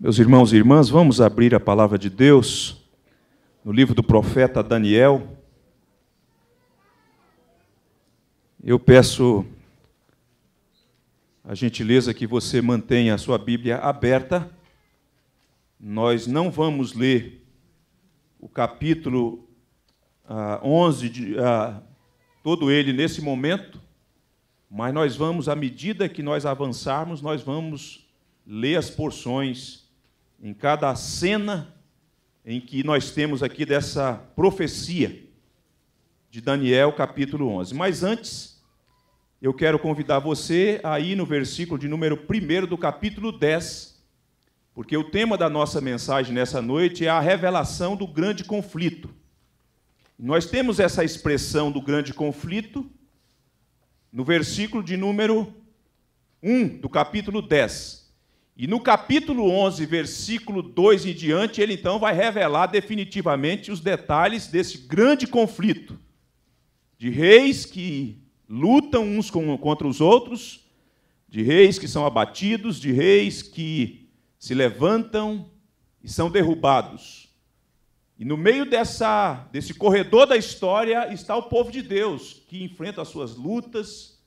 Meus irmãos e irmãs, vamos abrir a palavra de Deus no livro do profeta Daniel. Eu peço a gentileza que você mantenha a sua Bíblia aberta. Nós não vamos ler o capítulo ah, 11, de, ah, todo ele nesse momento, mas nós vamos, à medida que nós avançarmos, nós vamos ler as porções em cada cena em que nós temos aqui dessa profecia de Daniel, capítulo 11. Mas antes, eu quero convidar você a ir no versículo de número 1 do capítulo 10, porque o tema da nossa mensagem nessa noite é a revelação do grande conflito. Nós temos essa expressão do grande conflito no versículo de número 1 do capítulo 10. E no capítulo 11, versículo 2 em diante, ele então vai revelar definitivamente os detalhes desse grande conflito de reis que lutam uns contra os outros, de reis que são abatidos, de reis que se levantam e são derrubados. E no meio dessa, desse corredor da história está o povo de Deus, que enfrenta as suas lutas,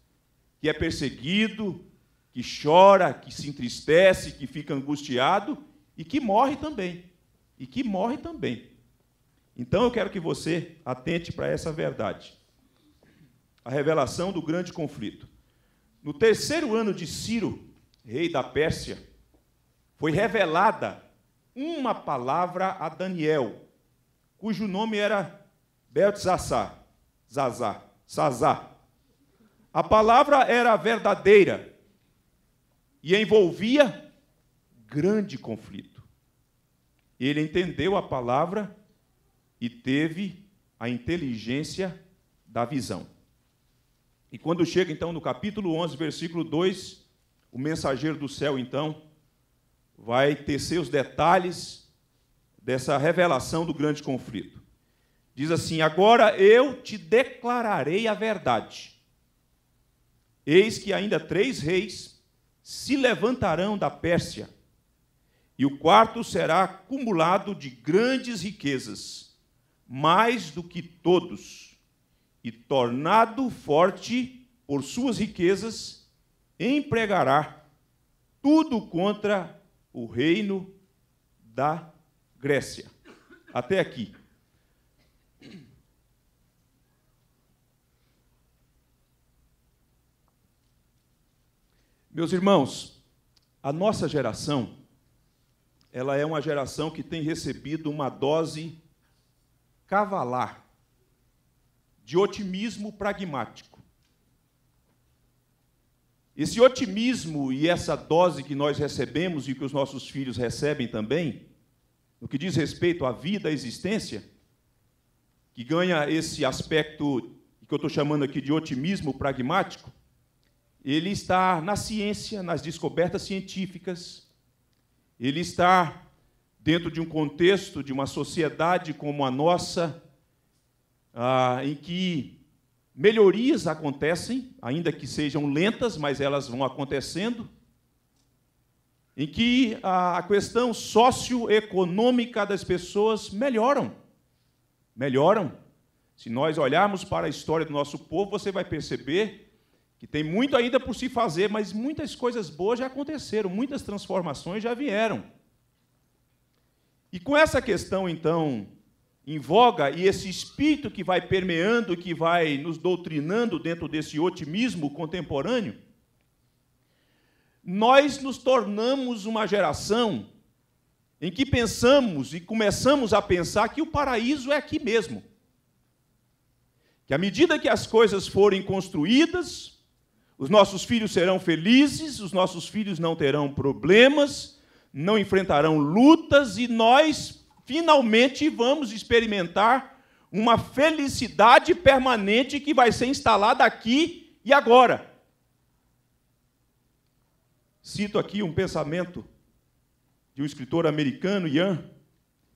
que é perseguido, que chora, que se entristece, que fica angustiado e que morre também. E que morre também. Então eu quero que você atente para essa verdade. A revelação do grande conflito. No terceiro ano de Ciro, rei da Pérsia, foi revelada uma palavra a Daniel, cujo nome era Beltesazar, Zazá, Sazá. A palavra era verdadeira e envolvia grande conflito. Ele entendeu a palavra e teve a inteligência da visão. E quando chega então no capítulo 11, versículo 2, o mensageiro do céu então vai tecer os detalhes dessa revelação do grande conflito. Diz assim: Agora eu te declararei a verdade. Eis que ainda três reis se levantarão da Pérsia, e o quarto será acumulado de grandes riquezas, mais do que todos, e tornado forte por suas riquezas, empregará tudo contra o reino da Grécia. Até aqui. Meus irmãos, a nossa geração, ela é uma geração que tem recebido uma dose cavalar de otimismo pragmático. Esse otimismo e essa dose que nós recebemos e que os nossos filhos recebem também, no que diz respeito à vida, à existência, que ganha esse aspecto que eu estou chamando aqui de otimismo pragmático, ele está na ciência, nas descobertas científicas, ele está dentro de um contexto de uma sociedade como a nossa, ah, em que melhorias acontecem, ainda que sejam lentas, mas elas vão acontecendo em que a questão socioeconômica das pessoas melhoram. Melhoram. Se nós olharmos para a história do nosso povo, você vai perceber que tem muito ainda por se fazer, mas muitas coisas boas já aconteceram, muitas transformações já vieram. E com essa questão, então, em voga, e esse espírito que vai permeando, que vai nos doutrinando dentro desse otimismo contemporâneo, nós nos tornamos uma geração em que pensamos e começamos a pensar que o paraíso é aqui mesmo. Que à medida que as coisas forem construídas, os nossos filhos serão felizes, os nossos filhos não terão problemas, não enfrentarão lutas e nós finalmente vamos experimentar uma felicidade permanente que vai ser instalada aqui e agora. Cito aqui um pensamento de um escritor americano, Ian,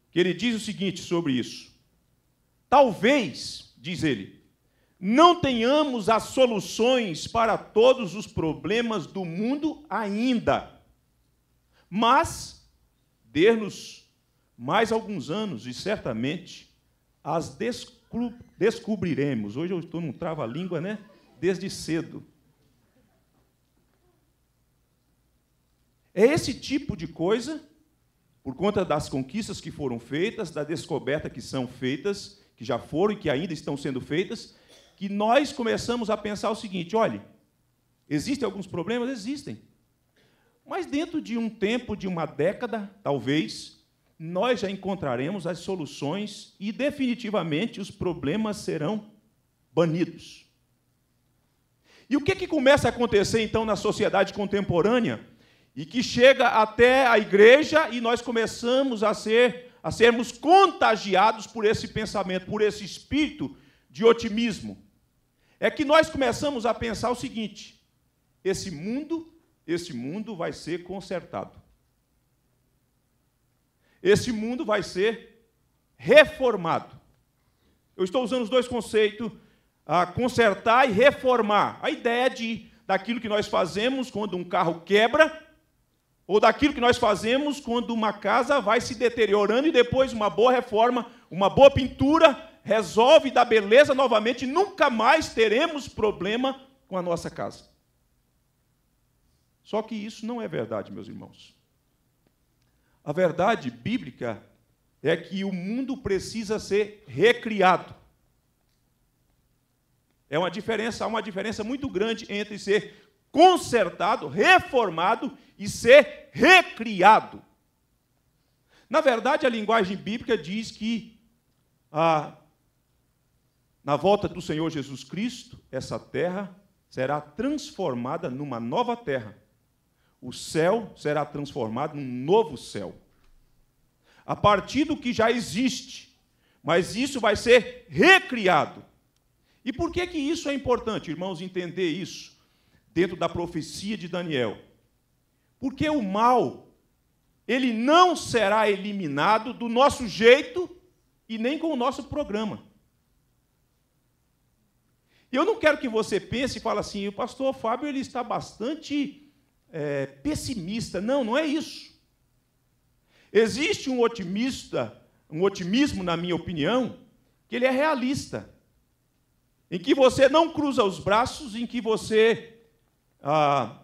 que ele diz o seguinte sobre isso: Talvez, diz ele, não tenhamos as soluções para todos os problemas do mundo ainda, mas dê-nos mais alguns anos e certamente as descobriremos. Hoje eu estou num trava-língua, né? Desde cedo. É esse tipo de coisa, por conta das conquistas que foram feitas, da descoberta que são feitas, que já foram e que ainda estão sendo feitas, que nós começamos a pensar o seguinte: olhe, existem alguns problemas? Existem. Mas dentro de um tempo, de uma década, talvez, nós já encontraremos as soluções e definitivamente os problemas serão banidos. E o que, que começa a acontecer então na sociedade contemporânea e que chega até a igreja e nós começamos a ser a sermos contagiados por esse pensamento, por esse espírito de otimismo? É que nós começamos a pensar o seguinte: esse mundo, esse mundo vai ser consertado. Esse mundo vai ser reformado. Eu estou usando os dois conceitos, a consertar e reformar. A ideia de daquilo que nós fazemos quando um carro quebra, ou daquilo que nós fazemos quando uma casa vai se deteriorando e depois uma boa reforma, uma boa pintura resolve dar beleza novamente nunca mais teremos problema com a nossa casa. Só que isso não é verdade, meus irmãos. A verdade bíblica é que o mundo precisa ser recriado. É uma diferença, há uma diferença muito grande entre ser consertado, reformado e ser recriado. Na verdade, a linguagem bíblica diz que ah, na volta do Senhor Jesus Cristo, essa terra será transformada numa nova terra o céu será transformado num novo céu. A partir do que já existe, mas isso vai ser recriado. E por que que isso é importante, irmãos, entender isso dentro da profecia de Daniel? Porque o mal ele não será eliminado do nosso jeito e nem com o nosso programa. Eu não quero que você pense e fale assim, o pastor Fábio ele está bastante é, pessimista. Não, não é isso. Existe um otimista, um otimismo, na minha opinião, que ele é realista, em que você não cruza os braços, em que você ah,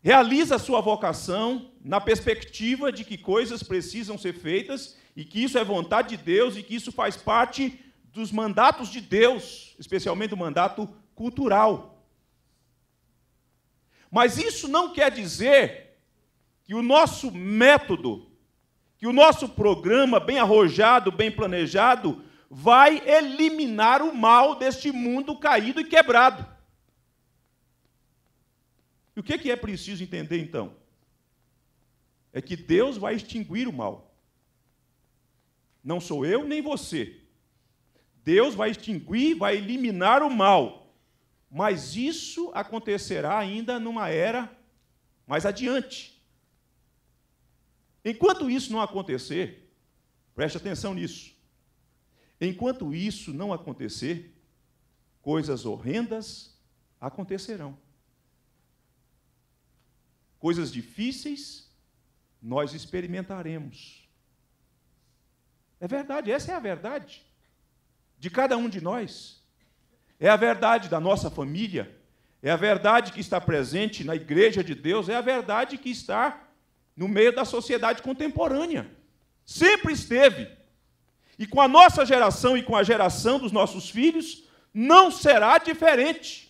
realiza a sua vocação na perspectiva de que coisas precisam ser feitas e que isso é vontade de Deus e que isso faz parte dos mandatos de Deus, especialmente o mandato cultural. Mas isso não quer dizer que o nosso método, que o nosso programa bem arrojado, bem planejado, vai eliminar o mal deste mundo caído e quebrado. E o que é preciso entender então? É que Deus vai extinguir o mal. Não sou eu nem você. Deus vai extinguir, vai eliminar o mal. Mas isso acontecerá ainda numa era mais adiante. Enquanto isso não acontecer, preste atenção nisso. Enquanto isso não acontecer, coisas horrendas acontecerão. Coisas difíceis nós experimentaremos. É verdade, essa é a verdade de cada um de nós. É a verdade da nossa família, é a verdade que está presente na igreja de Deus, é a verdade que está no meio da sociedade contemporânea. Sempre esteve. E com a nossa geração e com a geração dos nossos filhos, não será diferente.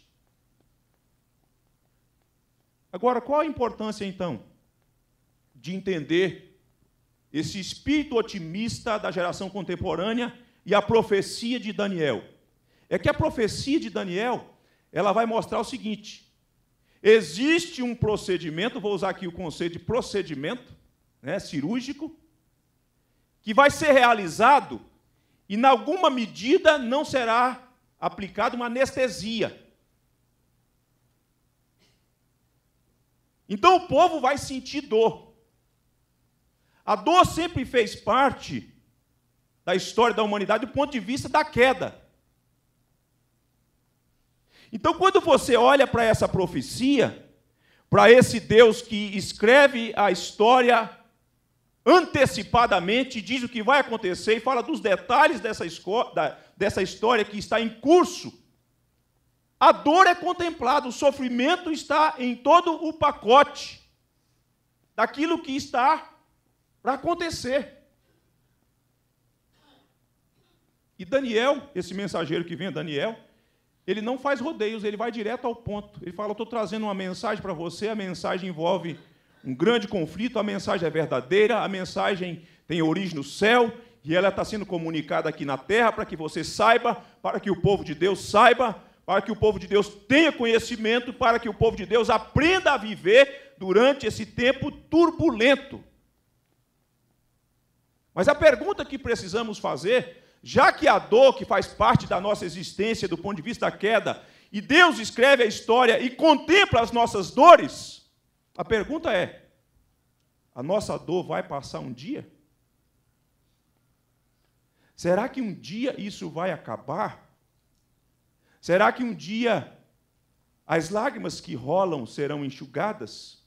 Agora, qual a importância então de entender esse espírito otimista da geração contemporânea e a profecia de Daniel? é que a profecia de Daniel, ela vai mostrar o seguinte: existe um procedimento, vou usar aqui o conceito de procedimento, né, cirúrgico, que vai ser realizado e, em alguma medida, não será aplicada uma anestesia. Então o povo vai sentir dor. A dor sempre fez parte da história da humanidade do ponto de vista da queda. Então, quando você olha para essa profecia, para esse Deus que escreve a história antecipadamente, diz o que vai acontecer e fala dos detalhes dessa, dessa história que está em curso. A dor é contemplada, o sofrimento está em todo o pacote daquilo que está para acontecer. E Daniel, esse mensageiro que vem, Daniel, ele não faz rodeios, ele vai direto ao ponto. Ele fala: Estou trazendo uma mensagem para você, a mensagem envolve um grande conflito, a mensagem é verdadeira, a mensagem tem origem no céu e ela está sendo comunicada aqui na terra para que você saiba, para que o povo de Deus saiba, para que o povo de Deus tenha conhecimento, para que o povo de Deus aprenda a viver durante esse tempo turbulento. Mas a pergunta que precisamos fazer já que a dor que faz parte da nossa existência do ponto de vista da queda, e Deus escreve a história e contempla as nossas dores, a pergunta é: a nossa dor vai passar um dia? Será que um dia isso vai acabar? Será que um dia as lágrimas que rolam serão enxugadas?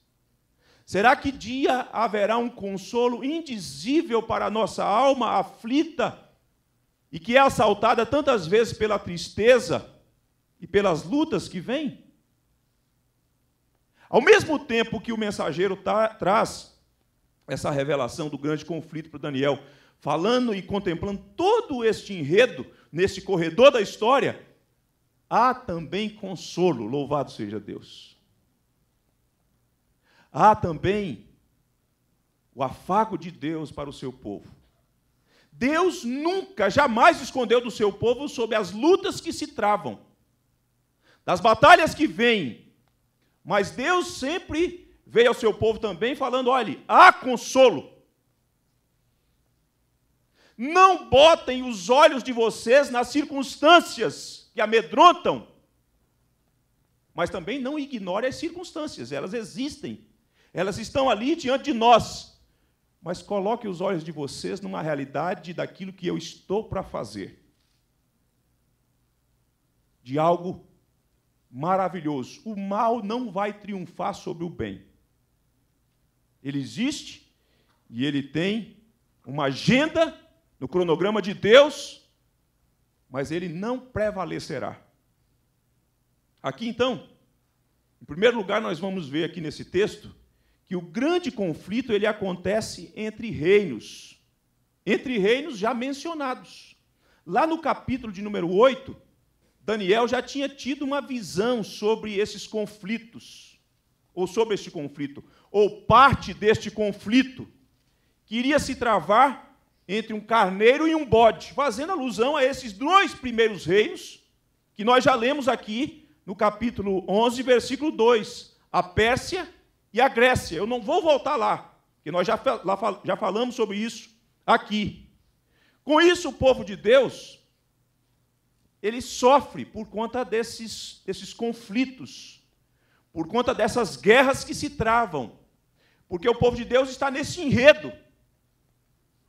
Será que dia haverá um consolo indizível para a nossa alma aflita? E que é assaltada tantas vezes pela tristeza e pelas lutas que vêm. Ao mesmo tempo que o mensageiro traz essa revelação do grande conflito para Daniel, falando e contemplando todo este enredo nesse corredor da história, há também consolo, louvado seja Deus. Há também o afago de Deus para o seu povo. Deus nunca, jamais escondeu do seu povo sobre as lutas que se travam, das batalhas que vêm. Mas Deus sempre veio ao seu povo também falando: olhe, há consolo. Não botem os olhos de vocês nas circunstâncias que amedrontam, mas também não ignorem as circunstâncias, elas existem, elas estão ali diante de nós mas coloque os olhos de vocês numa realidade daquilo que eu estou para fazer. De algo maravilhoso. O mal não vai triunfar sobre o bem. Ele existe e ele tem uma agenda no cronograma de Deus, mas ele não prevalecerá. Aqui então, em primeiro lugar, nós vamos ver aqui nesse texto que o grande conflito ele acontece entre reinos, entre reinos já mencionados. Lá no capítulo de número 8, Daniel já tinha tido uma visão sobre esses conflitos, ou sobre este conflito, ou parte deste conflito, que iria se travar entre um carneiro e um bode, fazendo alusão a esses dois primeiros reinos, que nós já lemos aqui no capítulo 11, versículo 2, a Pérsia e a Grécia. Eu não vou voltar lá, porque nós já, já falamos sobre isso aqui. Com isso, o povo de Deus, ele sofre por conta desses, desses conflitos, por conta dessas guerras que se travam, porque o povo de Deus está nesse enredo.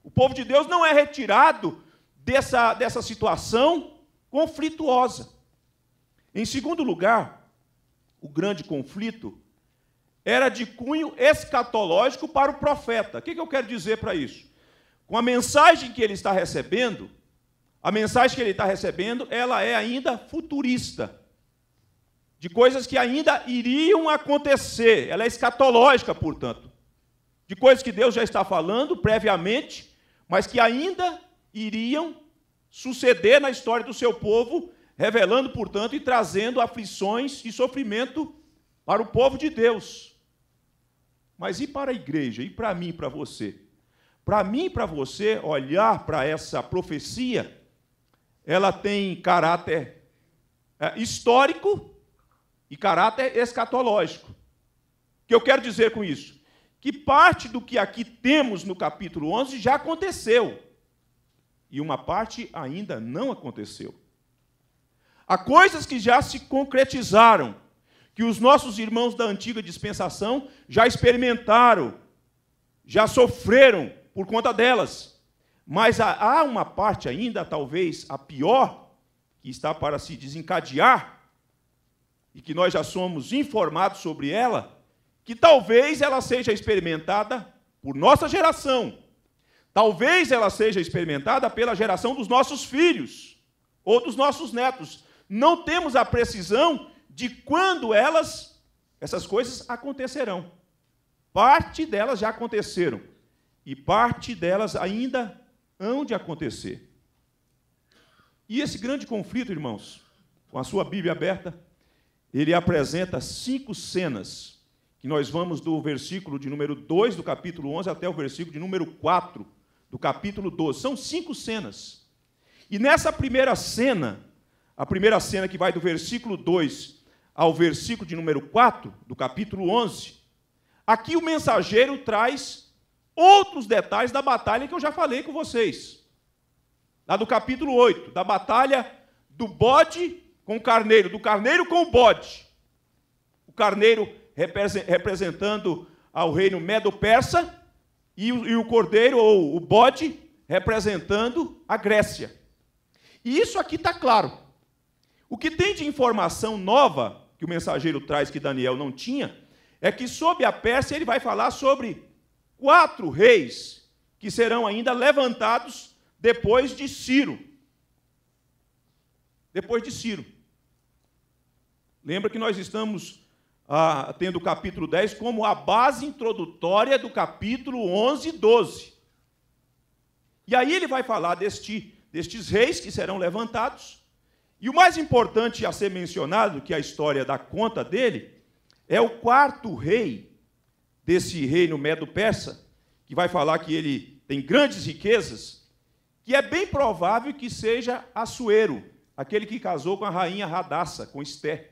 O povo de Deus não é retirado dessa, dessa situação conflituosa. Em segundo lugar, o grande conflito era de cunho escatológico para o profeta. O que eu quero dizer para isso? Com a mensagem que ele está recebendo, a mensagem que ele está recebendo, ela é ainda futurista, de coisas que ainda iriam acontecer. Ela é escatológica, portanto, de coisas que Deus já está falando previamente, mas que ainda iriam suceder na história do seu povo, revelando, portanto, e trazendo aflições e sofrimento para o povo de Deus. Mas e para a igreja? E para mim para você? Para mim e para você, olhar para essa profecia, ela tem caráter é, histórico e caráter escatológico. O que eu quero dizer com isso? Que parte do que aqui temos no capítulo 11 já aconteceu, e uma parte ainda não aconteceu. Há coisas que já se concretizaram, que os nossos irmãos da antiga dispensação já experimentaram, já sofreram por conta delas. Mas há uma parte ainda, talvez a pior, que está para se desencadear, e que nós já somos informados sobre ela, que talvez ela seja experimentada por nossa geração. Talvez ela seja experimentada pela geração dos nossos filhos ou dos nossos netos. Não temos a precisão de quando elas, essas coisas acontecerão. Parte delas já aconteceram e parte delas ainda hão de acontecer. E esse grande conflito, irmãos, com a sua Bíblia aberta, ele apresenta cinco cenas, que nós vamos do versículo de número 2 do capítulo 11 até o versículo de número 4 do capítulo 12. São cinco cenas. E nessa primeira cena, a primeira cena que vai do versículo 2 ao versículo de número 4 do capítulo 11, aqui o mensageiro traz outros detalhes da batalha que eu já falei com vocês lá do capítulo 8, da batalha do bode com o carneiro, do carneiro com o bode. O carneiro representando ao reino medo-persa e o cordeiro ou o bode representando a Grécia. E isso aqui está claro. O que tem de informação nova que o mensageiro traz que Daniel não tinha é que sob a Pérsia ele vai falar sobre quatro reis que serão ainda levantados depois de Ciro. Depois de Ciro. Lembra que nós estamos ah, tendo o capítulo 10 como a base introdutória do capítulo 11 e 12. E aí ele vai falar deste, destes reis que serão levantados. E o mais importante a ser mencionado, que a história dá conta dele, é o quarto rei desse reino medo-persa, que vai falar que ele tem grandes riquezas, que é bem provável que seja Assuero, aquele que casou com a rainha Radassa, com Esté.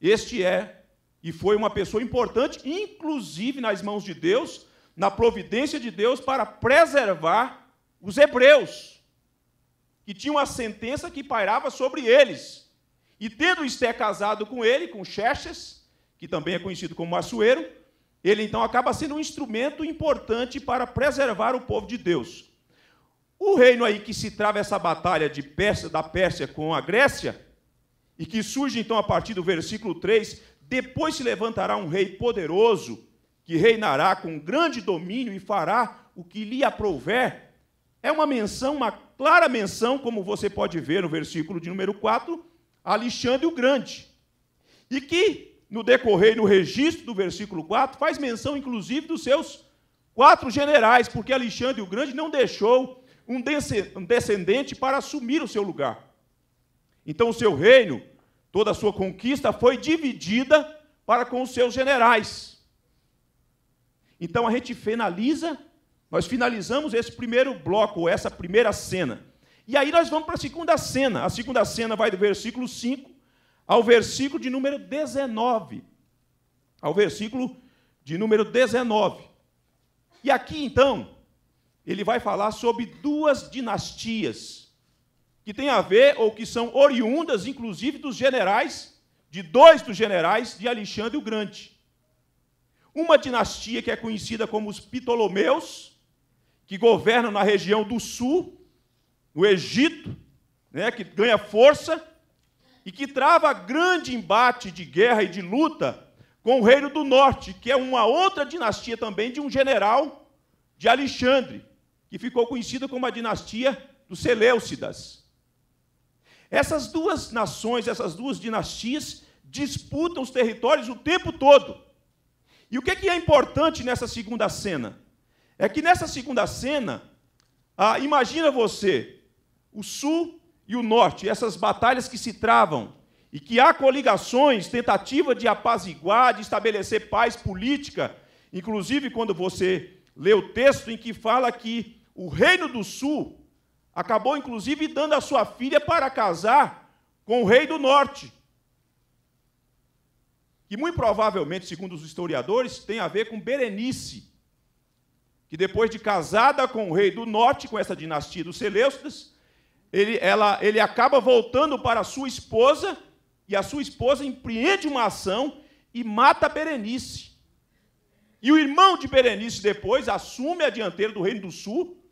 Este é e foi uma pessoa importante, inclusive nas mãos de Deus, na providência de Deus, para preservar os hebreus, que tinham a sentença que pairava sobre eles. E tendo Esté casado com ele, com Xerxes, que também é conhecido como Assuero, ele então acaba sendo um instrumento importante para preservar o povo de Deus. O reino aí que se trava essa batalha de Pérsia, da Pérsia com a Grécia, e que surge então a partir do versículo 3, depois se levantará um rei poderoso, que reinará com grande domínio e fará o que lhe aprouver. É uma menção, uma clara menção, como você pode ver no versículo de número 4, Alexandre o Grande. E que no decorrer, no registro do versículo 4, faz menção, inclusive, dos seus quatro generais, porque Alexandre o Grande não deixou um descendente para assumir o seu lugar. Então, o seu reino, toda a sua conquista, foi dividida para com os seus generais. Então, a gente finaliza, nós finalizamos esse primeiro bloco, essa primeira cena. E aí nós vamos para a segunda cena. A segunda cena vai do versículo 5 ao versículo de número 19. Ao versículo de número 19. E aqui, então, ele vai falar sobre duas dinastias que têm a ver, ou que são oriundas, inclusive, dos generais, de dois dos generais de Alexandre o Grande. Uma dinastia que é conhecida como os Ptolomeus, que governam na região do sul, no Egito, né, que ganha força e que trava grande embate de guerra e de luta com o reino do norte, que é uma outra dinastia também de um general de Alexandre, que ficou conhecida como a dinastia dos Seleucidas. Essas duas nações, essas duas dinastias disputam os territórios o tempo todo. E o que é importante nessa segunda cena? É que nessa segunda cena, ah, imagina você, o sul e o norte, essas batalhas que se travam e que há coligações, tentativa de apaziguar, de estabelecer paz política, inclusive quando você lê o texto em que fala que o reino do sul acabou inclusive dando a sua filha para casar com o rei do norte. Que muito provavelmente, segundo os historiadores, tem a ver com Berenice, que depois de casada com o rei do norte, com essa dinastia dos Seleucidas, ele, ela, ele acaba voltando para a sua esposa, e a sua esposa empreende uma ação e mata Berenice. E o irmão de Berenice depois assume a dianteira do reino do sul,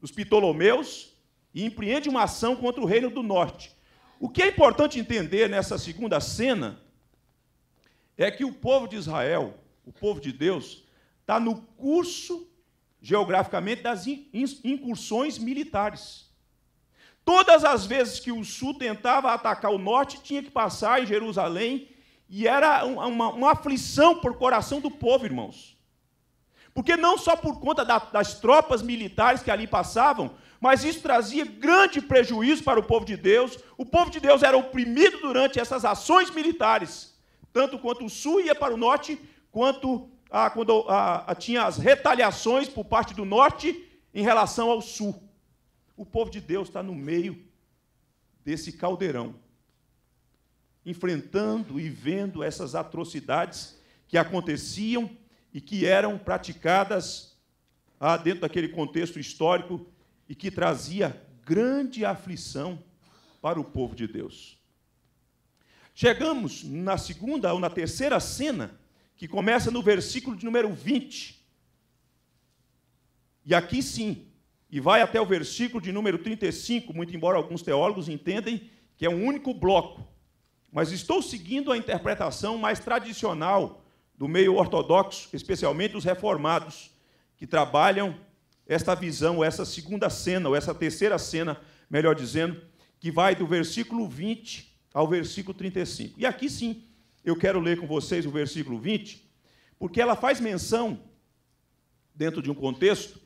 os Ptolomeus, e empreende uma ação contra o reino do norte. O que é importante entender nessa segunda cena é que o povo de Israel, o povo de Deus, está no curso, geograficamente, das incursões militares. Todas as vezes que o sul tentava atacar o norte, tinha que passar em Jerusalém, e era uma, uma aflição por coração do povo, irmãos. Porque não só por conta da, das tropas militares que ali passavam, mas isso trazia grande prejuízo para o povo de Deus. O povo de Deus era oprimido durante essas ações militares, tanto quanto o sul ia para o norte, quanto ah, quando ah, tinha as retaliações por parte do norte em relação ao sul. O povo de Deus está no meio desse caldeirão, enfrentando e vendo essas atrocidades que aconteciam e que eram praticadas ah, dentro daquele contexto histórico e que trazia grande aflição para o povo de Deus. Chegamos na segunda ou na terceira cena, que começa no versículo de número 20. E aqui sim, e vai até o versículo de número 35, muito embora alguns teólogos entendem que é um único bloco. Mas estou seguindo a interpretação mais tradicional do meio ortodoxo, especialmente os reformados, que trabalham esta visão, essa segunda cena, ou essa terceira cena, melhor dizendo, que vai do versículo 20 ao versículo 35. E aqui sim, eu quero ler com vocês o versículo 20, porque ela faz menção, dentro de um contexto,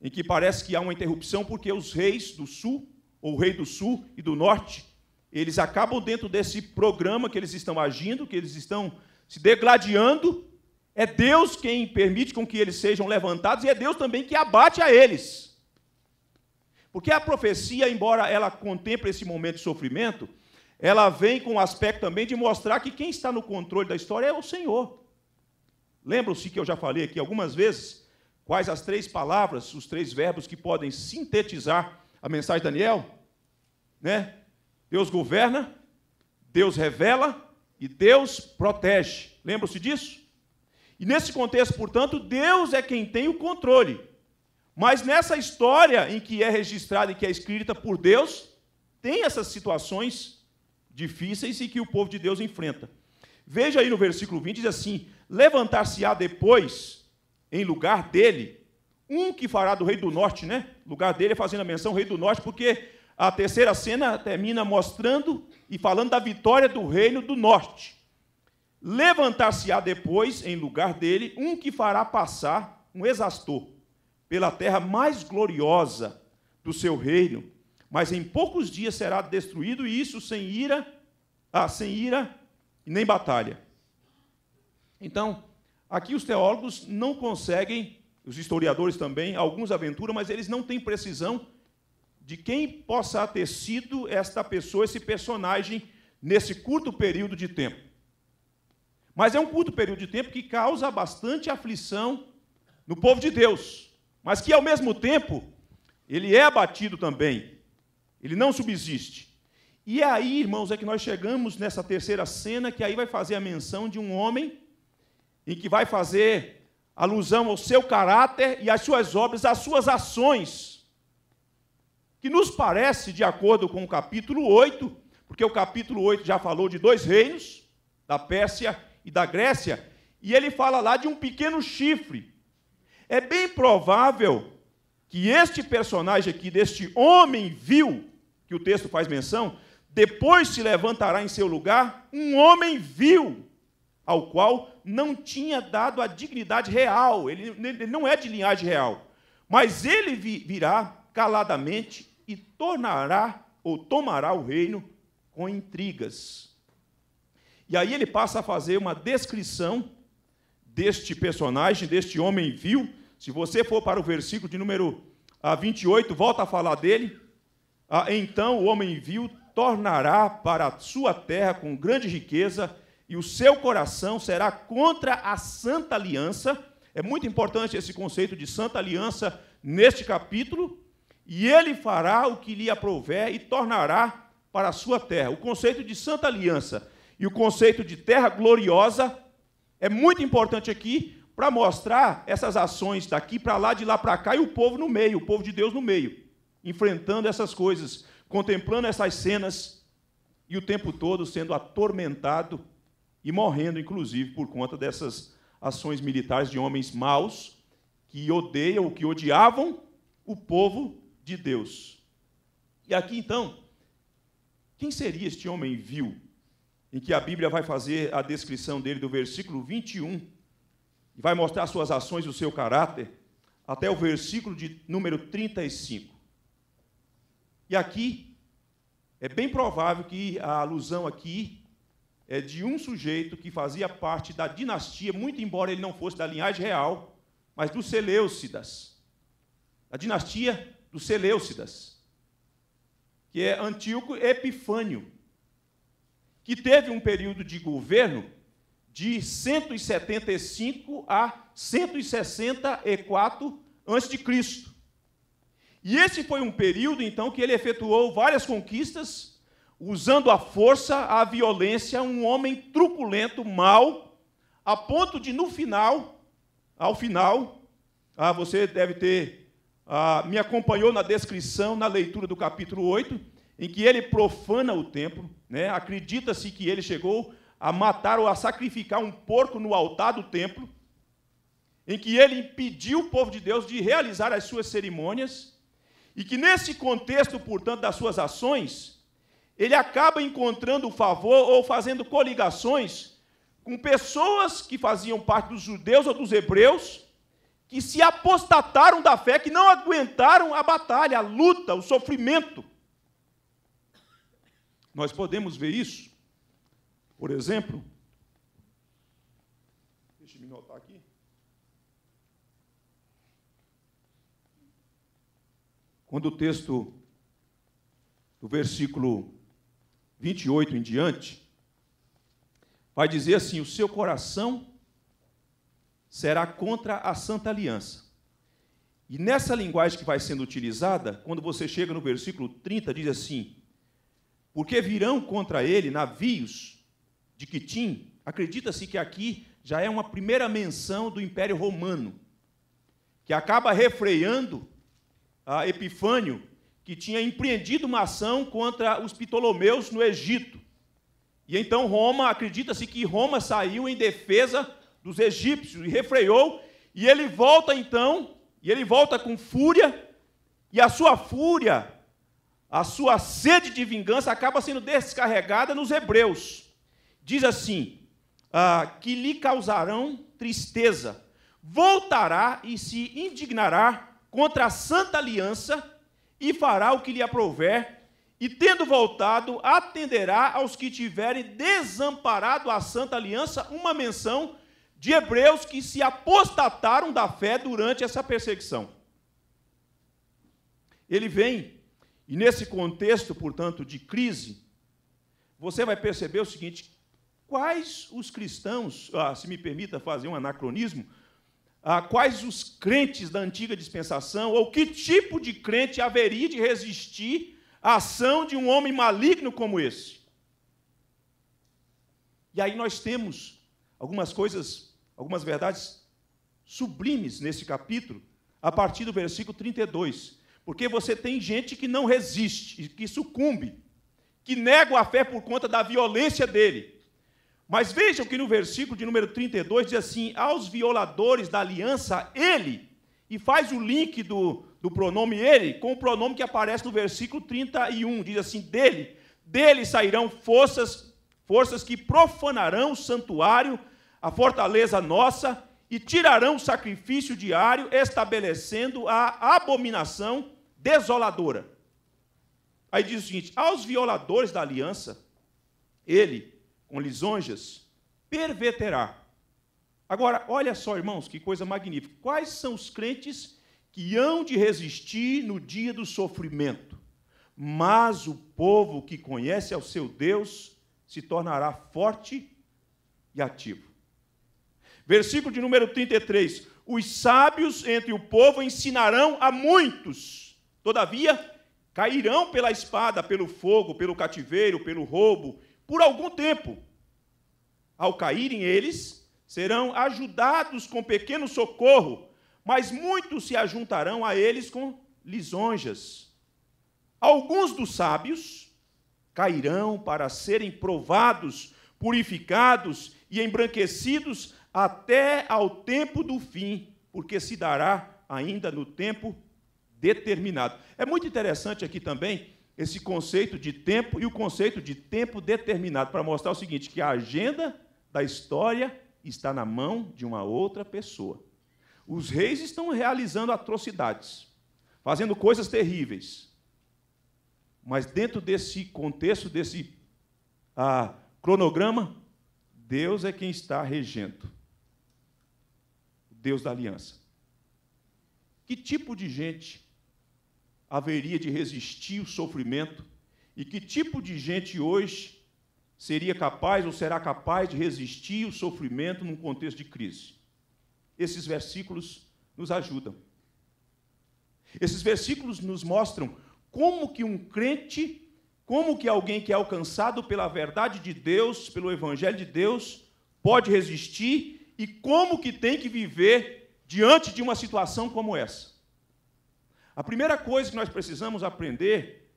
em que parece que há uma interrupção, porque os reis do sul, ou o rei do sul e do norte, eles acabam dentro desse programa que eles estão agindo, que eles estão se degladiando, é Deus quem permite com que eles sejam levantados e é Deus também que abate a eles. Porque a profecia, embora ela contemple esse momento de sofrimento, ela vem com o aspecto também de mostrar que quem está no controle da história é o Senhor. Lembram-se que eu já falei aqui algumas vezes quais as três palavras, os três verbos que podem sintetizar a mensagem de Daniel? Né? Deus governa, Deus revela e Deus protege. Lembram-se disso? E nesse contexto, portanto, Deus é quem tem o controle. Mas nessa história em que é registrada e que é escrita por Deus, tem essas situações difíceis e que o povo de Deus enfrenta. Veja aí no versículo 20, diz assim: Levantar-se-á depois, em lugar dele, um que fará do rei do norte, né? Lugar dele é fazendo a menção rei do norte, porque a terceira cena termina mostrando e falando da vitória do reino do norte. Levantar-se-á depois, em lugar dele, um que fará passar um exastor pela terra mais gloriosa do seu reino, mas em poucos dias será destruído, e isso sem ira, ah, sem ira e nem batalha. Então, aqui os teólogos não conseguem, os historiadores também, alguns aventuram, mas eles não têm precisão de quem possa ter sido esta pessoa, esse personagem, nesse curto período de tempo. Mas é um curto período de tempo que causa bastante aflição no povo de Deus, mas que, ao mesmo tempo, ele é abatido também, ele não subsiste. E aí, irmãos, é que nós chegamos nessa terceira cena, que aí vai fazer a menção de um homem, em que vai fazer alusão ao seu caráter e às suas obras, às suas ações que nos parece, de acordo com o capítulo 8, porque o capítulo 8 já falou de dois reinos, da Pérsia e da Grécia, e ele fala lá de um pequeno chifre. É bem provável que este personagem aqui, deste homem vil, que o texto faz menção, depois se levantará em seu lugar um homem vil, ao qual não tinha dado a dignidade real, ele, ele não é de linhagem real, mas ele virá caladamente e tornará ou tomará o reino com intrigas. E aí ele passa a fazer uma descrição deste personagem, deste homem vil. Se você for para o versículo de número 28, ah, volta a falar dele. Ah, então o homem vil tornará para a sua terra com grande riqueza, e o seu coração será contra a santa aliança. É muito importante esse conceito de santa aliança neste capítulo, e ele fará o que lhe aprouver e tornará para a sua terra. O conceito de santa aliança e o conceito de terra gloriosa é muito importante aqui para mostrar essas ações daqui para lá, de lá para cá, e o povo no meio, o povo de Deus no meio, enfrentando essas coisas, contemplando essas cenas e o tempo todo sendo atormentado e morrendo, inclusive, por conta dessas ações militares de homens maus que odeiam, que odiavam o povo de Deus. E aqui então, quem seria este homem vil, em que a Bíblia vai fazer a descrição dele do versículo 21 e vai mostrar suas ações e o seu caráter, até o versículo de número 35. E aqui é bem provável que a alusão aqui é de um sujeito que fazia parte da dinastia, muito embora ele não fosse da linhagem real, mas dos Seleucidas. A dinastia dos Seleucidas, que é Antíoco Epifânio, que teve um período de governo de 175 a 164 a.C. E esse foi um período, então, que ele efetuou várias conquistas usando a força, a violência, um homem truculento, mau, a ponto de no final, ao final, ah, você deve ter, ah, me acompanhou na descrição, na leitura do capítulo 8, em que ele profana o templo, né? acredita-se que ele chegou a matar ou a sacrificar um porco no altar do templo, em que ele impediu o povo de Deus de realizar as suas cerimônias, e que nesse contexto, portanto, das suas ações, ele acaba encontrando favor ou fazendo coligações com pessoas que faziam parte dos judeus ou dos hebreus, que se apostataram da fé, que não aguentaram a batalha, a luta, o sofrimento. Nós podemos ver isso, por exemplo, deixa eu me notar aqui. Quando o texto do versículo 28 em diante, vai dizer assim: o seu coração será contra a santa aliança. E nessa linguagem que vai sendo utilizada, quando você chega no versículo 30, diz assim: Porque virão contra ele navios de Quitim. Acredita-se que aqui já é uma primeira menção do Império Romano, que acaba refreando a Epifânio que tinha empreendido uma ação contra os Ptolomeus no Egito. E então Roma, acredita-se que Roma saiu em defesa dos egípcios e refreou, e ele volta então, e ele volta com fúria, e a sua fúria, a sua sede de vingança acaba sendo descarregada nos hebreus. Diz assim: ah, que lhe causarão tristeza, voltará e se indignará contra a santa aliança e fará o que lhe aprouver, e tendo voltado, atenderá aos que tiverem desamparado a santa aliança, uma menção de hebreus que se apostataram da fé durante essa perseguição. Ele vem, e nesse contexto, portanto, de crise, você vai perceber o seguinte: quais os cristãos, ah, se me permita fazer um anacronismo, ah, quais os crentes da antiga dispensação, ou que tipo de crente haveria de resistir à ação de um homem maligno como esse. E aí nós temos algumas coisas, algumas verdades sublimes nesse capítulo, a partir do versículo 32. Porque você tem gente que não resiste, que sucumbe, que nega a fé por conta da violência dele. Mas vejam que no versículo de número 32 diz assim: aos violadores da aliança, ele, e faz o link do, do pronome ele com o pronome que aparece no versículo 31, diz assim: dele, dele sairão forças, forças que profanarão o santuário, a fortaleza nossa, e tirarão o sacrifício diário, estabelecendo a abominação desoladora. Aí diz o seguinte: aos violadores da aliança, ele, com lisonjas, perverterá. Agora, olha só, irmãos, que coisa magnífica. Quais são os crentes que hão de resistir no dia do sofrimento? Mas o povo que conhece ao seu Deus se tornará forte e ativo. Versículo de número 33. Os sábios entre o povo ensinarão a muitos, todavia cairão pela espada, pelo fogo, pelo cativeiro, pelo roubo por algum tempo. Ao caírem eles, serão ajudados com pequeno socorro, mas muitos se ajuntarão a eles com lisonjas. Alguns dos sábios cairão para serem provados, purificados e embranquecidos até ao tempo do fim, porque se dará ainda no tempo determinado. É muito interessante aqui também esse conceito de tempo e o conceito de tempo determinado, para mostrar o seguinte: que a agenda da história está na mão de uma outra pessoa. Os reis estão realizando atrocidades, fazendo coisas terríveis. Mas dentro desse contexto, desse ah, cronograma, Deus é quem está regendo. Deus da aliança. Que tipo de gente haveria de resistir o sofrimento? E que tipo de gente hoje seria capaz ou será capaz de resistir o sofrimento num contexto de crise? Esses versículos nos ajudam. Esses versículos nos mostram como que um crente, como que alguém que é alcançado pela verdade de Deus, pelo evangelho de Deus, pode resistir e como que tem que viver diante de uma situação como essa. A primeira coisa que nós precisamos aprender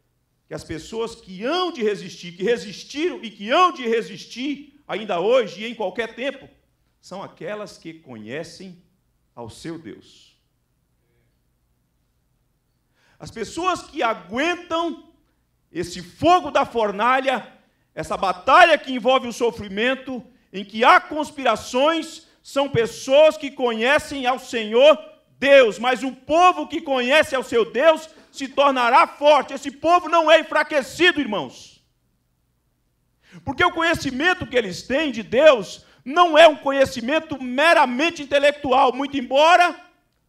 que as pessoas que hão de resistir, que resistiram e que hão de resistir ainda hoje e em qualquer tempo, são aquelas que conhecem ao seu Deus. As pessoas que aguentam esse fogo da fornalha, essa batalha que envolve o sofrimento, em que há conspirações, são pessoas que conhecem ao Senhor Deus, mas o povo que conhece ao seu Deus se tornará forte. Esse povo não é enfraquecido, irmãos. Porque o conhecimento que eles têm de Deus não é um conhecimento meramente intelectual, muito embora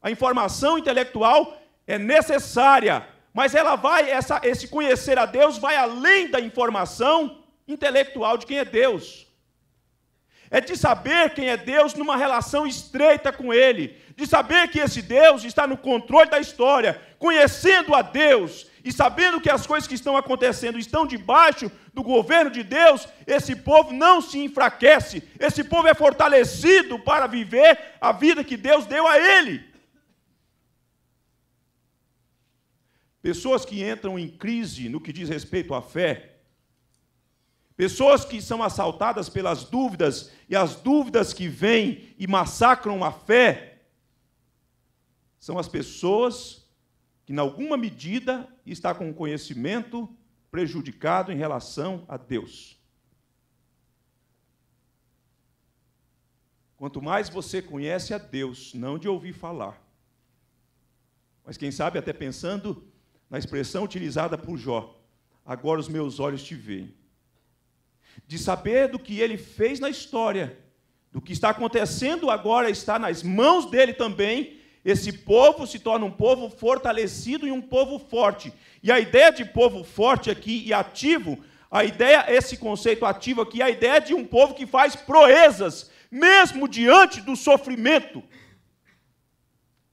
a informação intelectual é necessária, mas ela vai, essa, esse conhecer a Deus vai além da informação intelectual de quem é Deus. É de saber quem é Deus numa relação estreita com Ele, de saber que esse Deus está no controle da história, conhecendo a Deus e sabendo que as coisas que estão acontecendo estão debaixo do governo de Deus, esse povo não se enfraquece, esse povo é fortalecido para viver a vida que Deus deu a ele. pessoas que entram em crise no que diz respeito à fé, pessoas que são assaltadas pelas dúvidas e as dúvidas que vêm e massacram a fé, são as pessoas que, em alguma medida, está com o conhecimento prejudicado em relação a Deus. Quanto mais você conhece a Deus, não de ouvir falar, mas quem sabe até pensando na expressão utilizada por Jó, agora os meus olhos te veem. De saber do que ele fez na história, do que está acontecendo agora está nas mãos dele também, esse povo se torna um povo fortalecido e um povo forte. E a ideia de povo forte aqui e ativo, a ideia, esse conceito ativo aqui, a ideia de um povo que faz proezas, mesmo diante do sofrimento.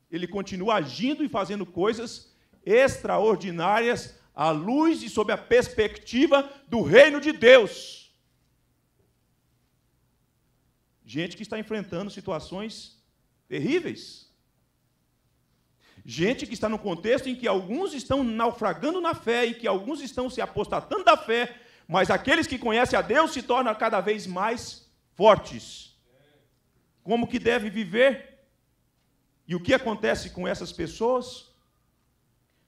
Ele continua agindo e fazendo coisas extraordinárias à luz e sob a perspectiva do reino de Deus. Gente que está enfrentando situações terríveis. Gente que está no contexto em que alguns estão naufragando na fé, e que alguns estão se apostatando da fé, mas aqueles que conhecem a Deus se tornam cada vez mais fortes. Como que deve viver? E o que acontece com essas pessoas?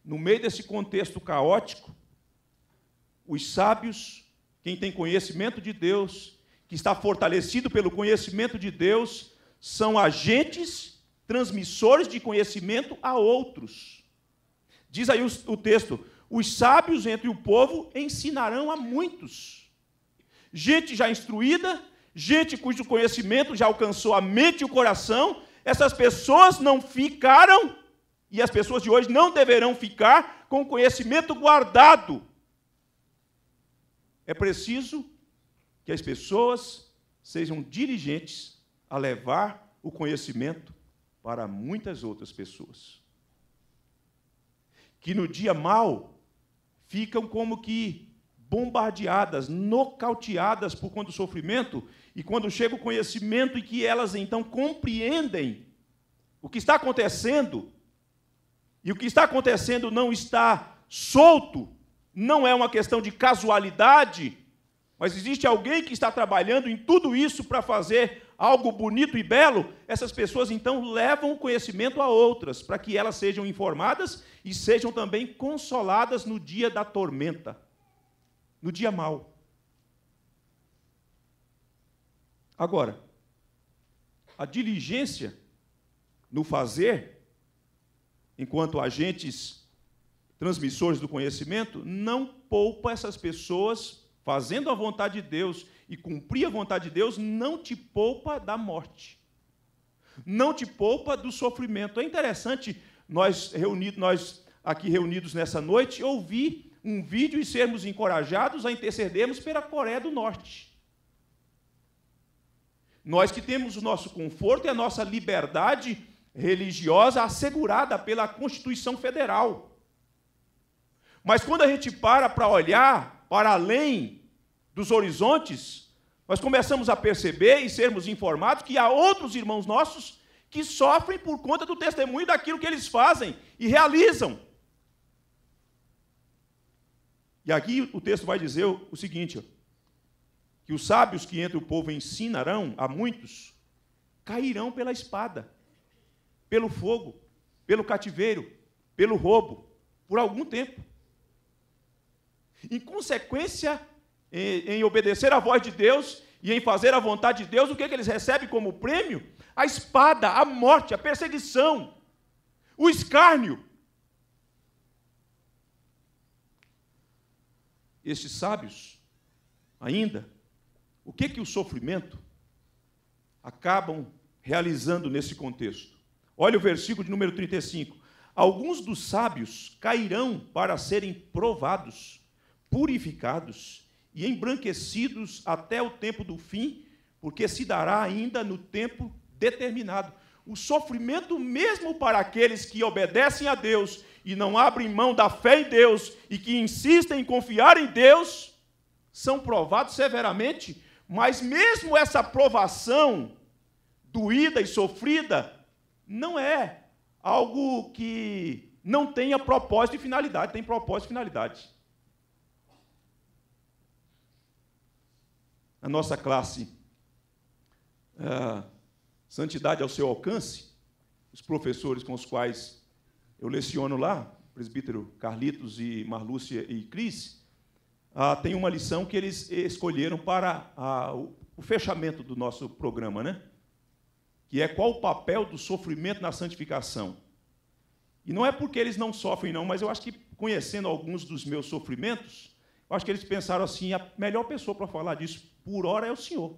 no meio desse contexto caótico, os sábios, quem tem conhecimento de Deus, que está fortalecido pelo conhecimento de Deus, são agentes transmissores de conhecimento a outros. Diz aí o, o texto: os sábios entre o povo ensinarão a muitos. Gente já instruída, gente cujo conhecimento já alcançou a mente e o coração, essas pessoas não ficaram e as pessoas de hoje não deverão ficar com o conhecimento guardado. É preciso que as pessoas sejam diligentes a levar o conhecimento para muitas outras pessoas. Que no dia mal ficam como que bombardeadas, nocauteadas por conta do sofrimento, e quando chega o conhecimento e que elas então compreendem o que está acontecendo, e o que está acontecendo não está solto, não é uma questão de casualidade, mas existe alguém que está trabalhando em tudo isso para fazer algo bonito e belo, essas pessoas então levam o conhecimento a outras, para que elas sejam informadas e sejam também consoladas no dia da tormenta, no dia mau. Agora, a diligência no fazer, enquanto agentes transmissores do conhecimento, não poupa essas pessoas fazendo a vontade de Deus e cumprir a vontade de Deus, não te poupa da morte. Não te poupa do sofrimento. É interessante nós reunidos, nós aqui reunidos nessa noite, ouvir um vídeo e sermos encorajados a intercedermos pela Coreia do Norte. Nós que temos o nosso conforto e a nossa liberdade religiosa assegurada pela Constituição Federal. Mas quando a gente para para olhar para além dos horizontes, nós começamos a perceber e sermos informados que há outros irmãos nossos que sofrem por conta do testemunho daquilo que eles fazem e realizam. E aqui o texto vai dizer o seguinte: que os sábios que entre o povo ensinarão a muitos cairão pela espada, pelo fogo, pelo cativeiro, pelo roubo, por algum tempo. Em consequência em, em obedecer à voz de Deus e em fazer a vontade de Deus, o que, é que eles recebem como prêmio? A espada, a morte, a perseguição, o escárnio. Estes sábios, ainda, o que que o sofrimento acabam realizando nesse contexto? Olha o versículo de número 35. Alguns dos sábios cairão para serem provados, purificados e embranquecidos até o tempo do fim, porque se dará ainda no tempo determinado. O sofrimento, mesmo para aqueles que obedecem a Deus e não abrem mão da fé em Deus e que insistem em confiar em Deus, são provados severamente, mas mesmo essa provação doída e sofrida não é algo que não tenha propósito e finalidade, tem propósito e finalidade. A nossa classe Santidade ao seu alcance, os professores com os quais eu leciono lá, presbítero Carlitos e Marlúcia e Cris, uh, tem uma lição que eles escolheram para o, o fechamento do nosso programa, né? Que é qual o papel do sofrimento na santificação. E não é porque eles não sofrem, não, mas eu acho que conhecendo alguns dos meus sofrimentos, eu acho que eles pensaram assim: a melhor pessoa para falar disso por hora é o Senhor.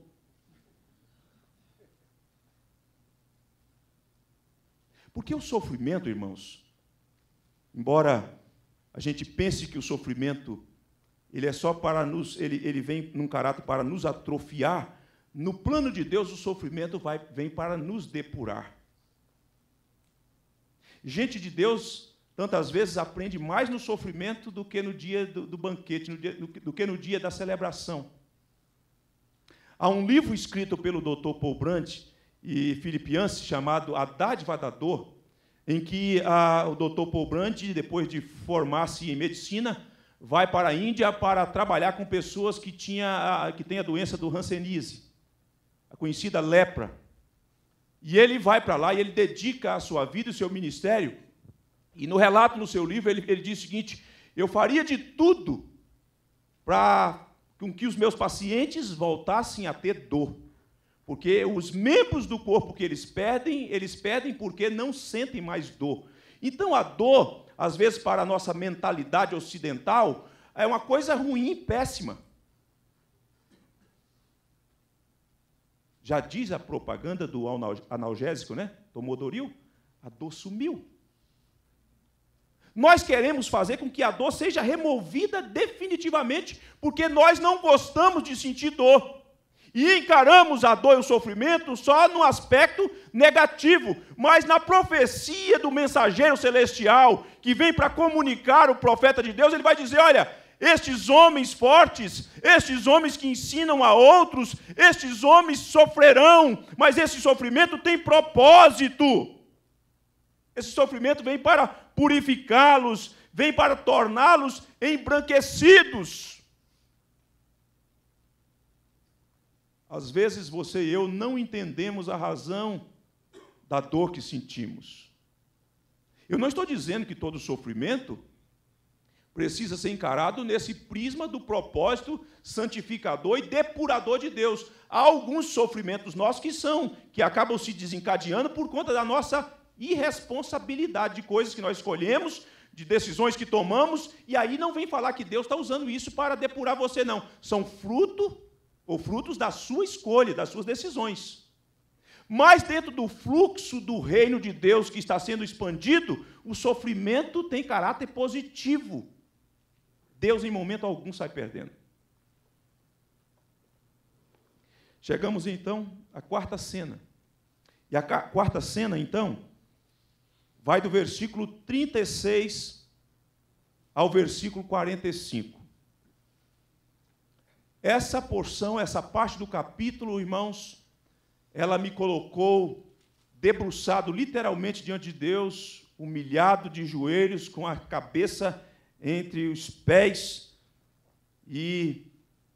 Porque o sofrimento, irmãos, embora a gente pense que o sofrimento ele é só para nos, ele, ele vem num caráter para nos atrofiar, no plano de Deus o sofrimento vai, vem para nos depurar. Gente de Deus tantas vezes aprende mais no sofrimento do que no dia do, do banquete, dia, do, do, que no dia da celebração. Há um livro escrito pelo Dr. Paul Brandt e Philip Yancey chamado A Dádiva da Dor, em que a, o Dr. Paul Brandt, depois de formar-se em medicina, vai para a Índia para trabalhar com pessoas que, tinha, que têm a doença do Hanseníase, a conhecida lepra. E ele vai para lá e ele dedica a sua vida e o seu ministério e no relato no seu livro, ele, ele diz o seguinte: Eu faria de tudo para com que os meus pacientes voltassem a ter dor. Porque os membros do corpo que eles perdem, eles perdem porque não sentem mais dor. Então a dor, às vezes, para a nossa mentalidade ocidental, é uma coisa ruim, péssima. Já diz a propaganda do analgésico, né? Tomou Doril, a dor sumiu. Nós queremos fazer com que a dor seja removida definitivamente, porque nós não gostamos de sentir dor. E encaramos a dor e o sofrimento só no aspecto negativo, mas na profecia do mensageiro celestial, que vem para comunicar o profeta de Deus, ele vai dizer: olha, estes homens fortes, estes homens que ensinam a outros, estes homens sofrerão, mas esse sofrimento tem propósito. Esse sofrimento vem para purificá-los, vem para torná-los embranquecidos. às vezes você e eu não entendemos a razão da dor que sentimos. Eu não estou dizendo que todo sofrimento precisa ser encarado nesse prisma do propósito santificador e depurador de Deus. Há alguns sofrimentos nossos que são, que acabam se desencadeando por conta da nossa irresponsabilidade de coisas que nós escolhemos, de decisões que tomamos, e aí não vem falar que Deus está usando isso para depurar você, não. São fruto ou frutos da sua escolha, das suas decisões. Mas dentro do fluxo do reino de Deus que está sendo expandido, o sofrimento tem caráter positivo. Deus, em momento algum, sai perdendo. Chegamos então à quarta cena. E a quarta cena, então, vai do versículo 36 ao versículo 45. Essa porção, essa parte do capítulo, irmãos, ela me colocou debruçado literalmente diante de Deus, humilhado de joelhos, com a cabeça entre os pés e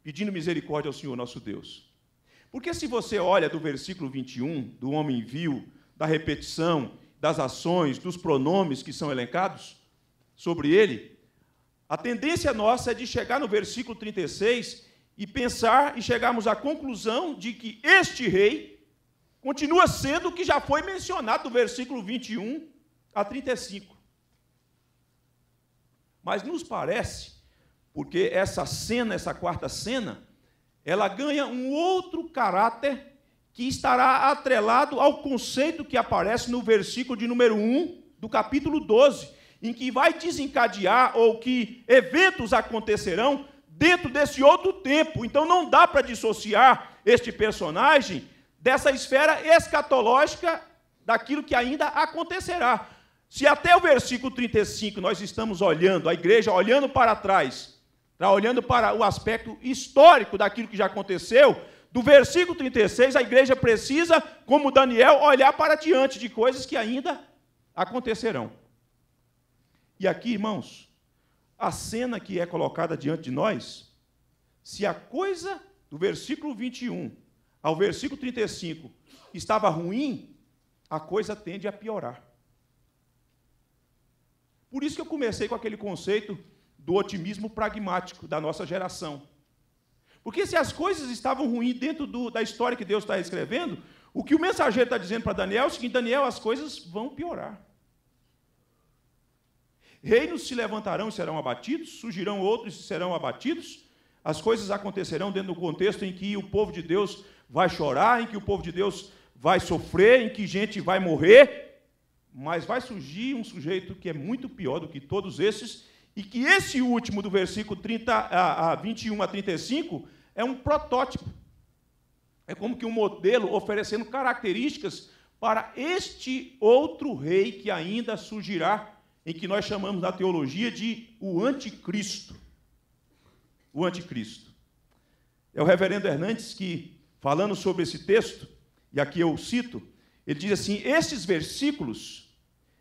pedindo misericórdia ao Senhor nosso Deus. Porque se você olha do versículo 21, do homem vil, da repetição, das ações, dos pronomes que são elencados sobre ele, a tendência nossa é de chegar no versículo 36 e pensar e chegarmos à conclusão de que este rei continua sendo o que já foi mencionado do versículo 21 a 35. Mas nos parece, porque essa cena, essa quarta cena, ela ganha um outro caráter que estará atrelado ao conceito que aparece no versículo de número 1 do capítulo 12, em que vai desencadear ou que eventos acontecerão dentro desse outro tempo. Então não dá para dissociar este personagem dessa esfera escatológica daquilo que ainda acontecerá. Se até o versículo 35 nós estamos olhando, a igreja olhando para trás, tá olhando para o aspecto histórico daquilo que já aconteceu, do versículo 36 a igreja precisa, como Daniel, olhar para diante de coisas que ainda acontecerão. E aqui, irmãos, a cena que é colocada diante de nós, se a coisa do versículo 21 ao versículo 35 estava ruim, a coisa tende a piorar. Por isso que eu comecei com aquele conceito do otimismo pragmático da nossa geração. Porque se as coisas estavam ruins dentro do, da história que Deus está escrevendo, o que o mensageiro está dizendo para Daniel é o seguinte: Daniel, as coisas vão piorar. Reinos se levantarão e serão abatidos, surgirão outros e serão abatidos. As coisas acontecerão dentro do contexto em que o povo de Deus vai chorar, em que o povo de Deus vai sofrer, em que gente vai morrer, mas vai surgir um sujeito que é muito pior do que todos esses, e que esse último do versículo 30 a, a 21 a 35 é um protótipo. É como que um modelo oferecendo características para este outro rei que ainda surgirá em que nós chamamos na teologia de o anticristo. O anticristo. É o reverendo Hernandes que, falando sobre esse texto, e aqui eu cito, ele diz assim: esses versículos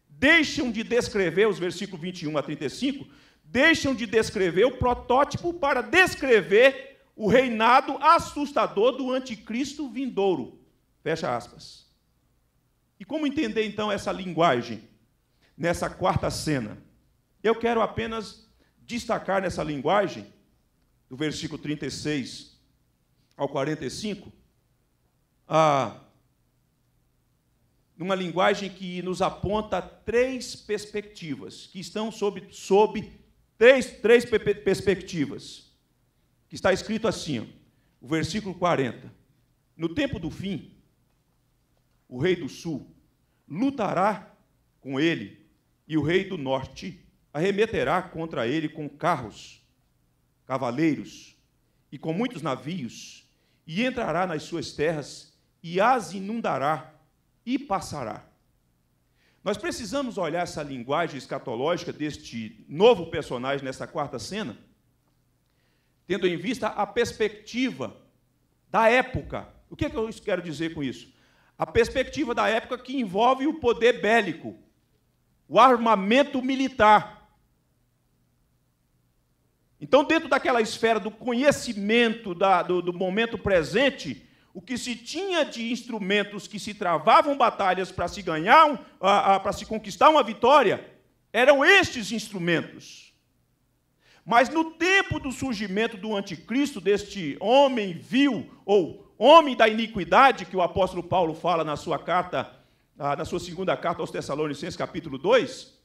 deixam de descrever, os versículos 21 a 35, deixam de descrever o protótipo para descrever o reinado assustador do anticristo vindouro. Fecha aspas. E como entender então essa linguagem? nessa quarta cena. Eu quero apenas destacar nessa linguagem, do versículo 36 ao 45, a, numa linguagem que nos aponta três perspectivas, que estão sob, sob três, três perspectivas. Que está escrito assim, ó, o versículo 40. No tempo do fim, o rei do sul lutará com ele e o rei do norte arremeterá contra ele com carros, cavaleiros e com muitos navios, e entrará nas suas terras e as inundará e passará. Nós precisamos olhar essa linguagem escatológica deste novo personagem nessa quarta cena, tendo em vista a perspectiva da época. O que, é que eu quero dizer com isso? A perspectiva da época que envolve o poder bélico, o armamento militar. Então, dentro daquela esfera do conhecimento da, do, do momento presente, o que se tinha de instrumentos que se travavam batalhas para se ganhar, para se conquistar uma vitória, eram estes instrumentos. Mas no tempo do surgimento do anticristo, deste homem vil, ou homem da iniquidade, que o apóstolo Paulo fala na sua carta, na sua segunda carta aos Tessalonicenses, capítulo 2,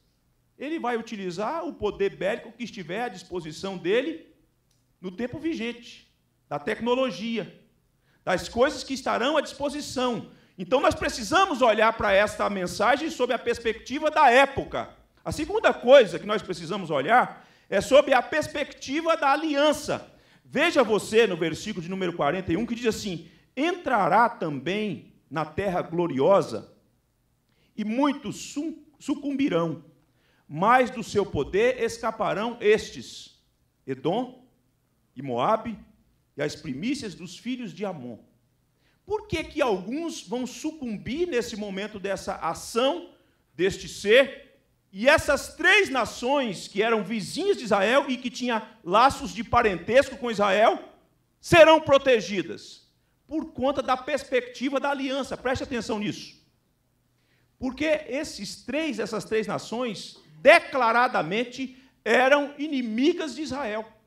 ele vai utilizar o poder bélico que estiver à disposição dele no tempo vigente, da tecnologia, das coisas que estarão à disposição. Então nós precisamos olhar para esta mensagem sob a perspectiva da época. A segunda coisa que nós precisamos olhar é sob a perspectiva da aliança. Veja você no versículo de número 41 que diz assim: Entrará também na terra gloriosa, e muitos sucumbirão, mas do seu poder escaparão estes: Edom e Moabe e as primícias dos filhos de Amon. Por que, que alguns vão sucumbir nesse momento dessa ação, deste ser? E essas três nações que eram vizinhas de Israel e que tinham laços de parentesco com Israel, serão protegidas por conta da perspectiva da aliança. Preste atenção nisso. Porque esses três, essas três nações, declaradamente eram inimigas de Israel.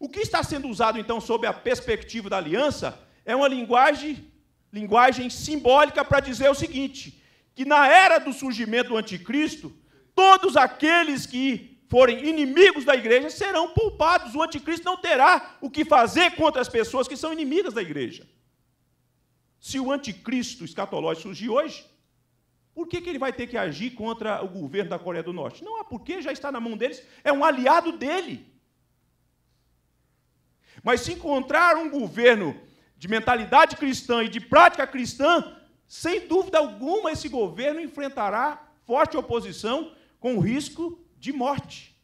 O que está sendo usado, então, sob a perspectiva da aliança, é uma linguagem, linguagem simbólica para dizer o seguinte: que na era do surgimento do anticristo, todos aqueles que forem inimigos da igreja serão poupados. O anticristo não terá o que fazer contra as pessoas que são inimigas da igreja. Se o anticristo escatológico surgir hoje, por que, que ele vai ter que agir contra o governo da Coreia do Norte? Não há porquê, já está na mão deles, é um aliado dele. Mas se encontrar um governo de mentalidade cristã e de prática cristã, sem dúvida alguma esse governo enfrentará forte oposição com risco de morte.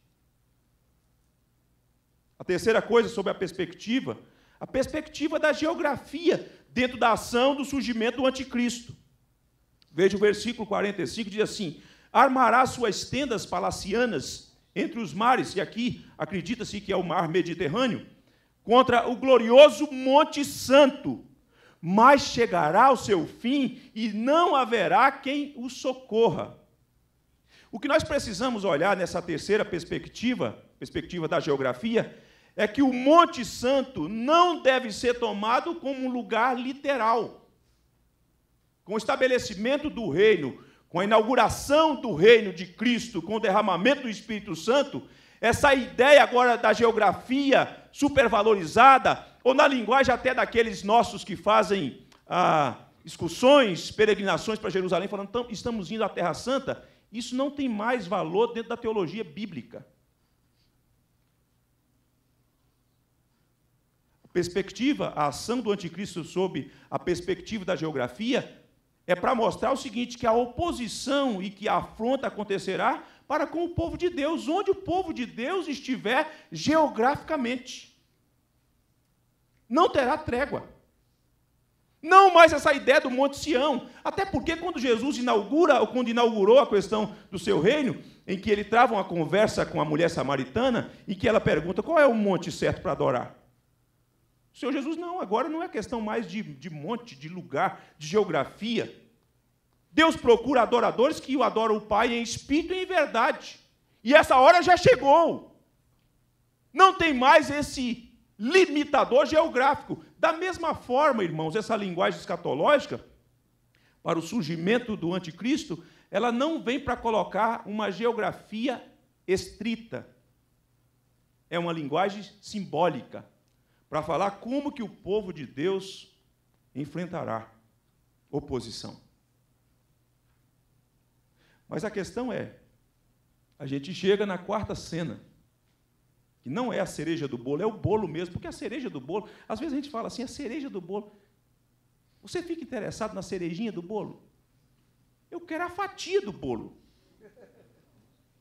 A terceira coisa sobre a perspectiva, a perspectiva da geografia dentro da ação do surgimento do anticristo. Veja o versículo 45, diz assim: Armará suas tendas palacianas entre os mares, e aqui acredita-se que é o mar Mediterrâneo, contra o glorioso Monte Santo, mas chegará ao seu fim e não haverá quem o socorra. O que nós precisamos olhar nessa terceira perspectiva, perspectiva da geografia, é que o Monte Santo não deve ser tomado como um lugar literal. Com o estabelecimento do reino, com a inauguração do reino de Cristo, com o derramamento do Espírito Santo, essa ideia agora da geografia supervalorizada, ou na linguagem até daqueles nossos que fazem ah, excursões, peregrinações para Jerusalém, falando estamos indo à Terra Santa, isso não tem mais valor dentro da teologia bíblica. A perspectiva, a ação do anticristo sob a perspectiva da geografia, é para mostrar o seguinte: que a oposição e que a afronta acontecerá para com o povo de Deus, onde o povo de Deus estiver geograficamente. Não terá trégua. Não mais essa ideia do Monte Sião. Até porque quando Jesus inaugura, ou quando inaugurou a questão do seu reino, em que ele trava uma conversa com a mulher samaritana, e que ela pergunta qual é o monte certo para adorar. O Senhor Jesus, não, agora não é questão mais de, de monte, de lugar, de geografia. Deus procura adoradores que o adoram o Pai em espírito e em verdade. E essa hora já chegou. Não tem mais esse limitador geográfico. Da mesma forma, irmãos, essa linguagem escatológica, para o surgimento do anticristo, ela não vem para colocar uma geografia estrita. É uma linguagem simbólica, para falar como que o povo de Deus enfrentará oposição. Mas a questão é, a gente chega na quarta cena, que não é a cereja do bolo, é o bolo mesmo, porque a cereja do bolo, às vezes a gente fala assim, a cereja do bolo. Você fica interessado na cerejinha do bolo? Eu quero a fatia do bolo.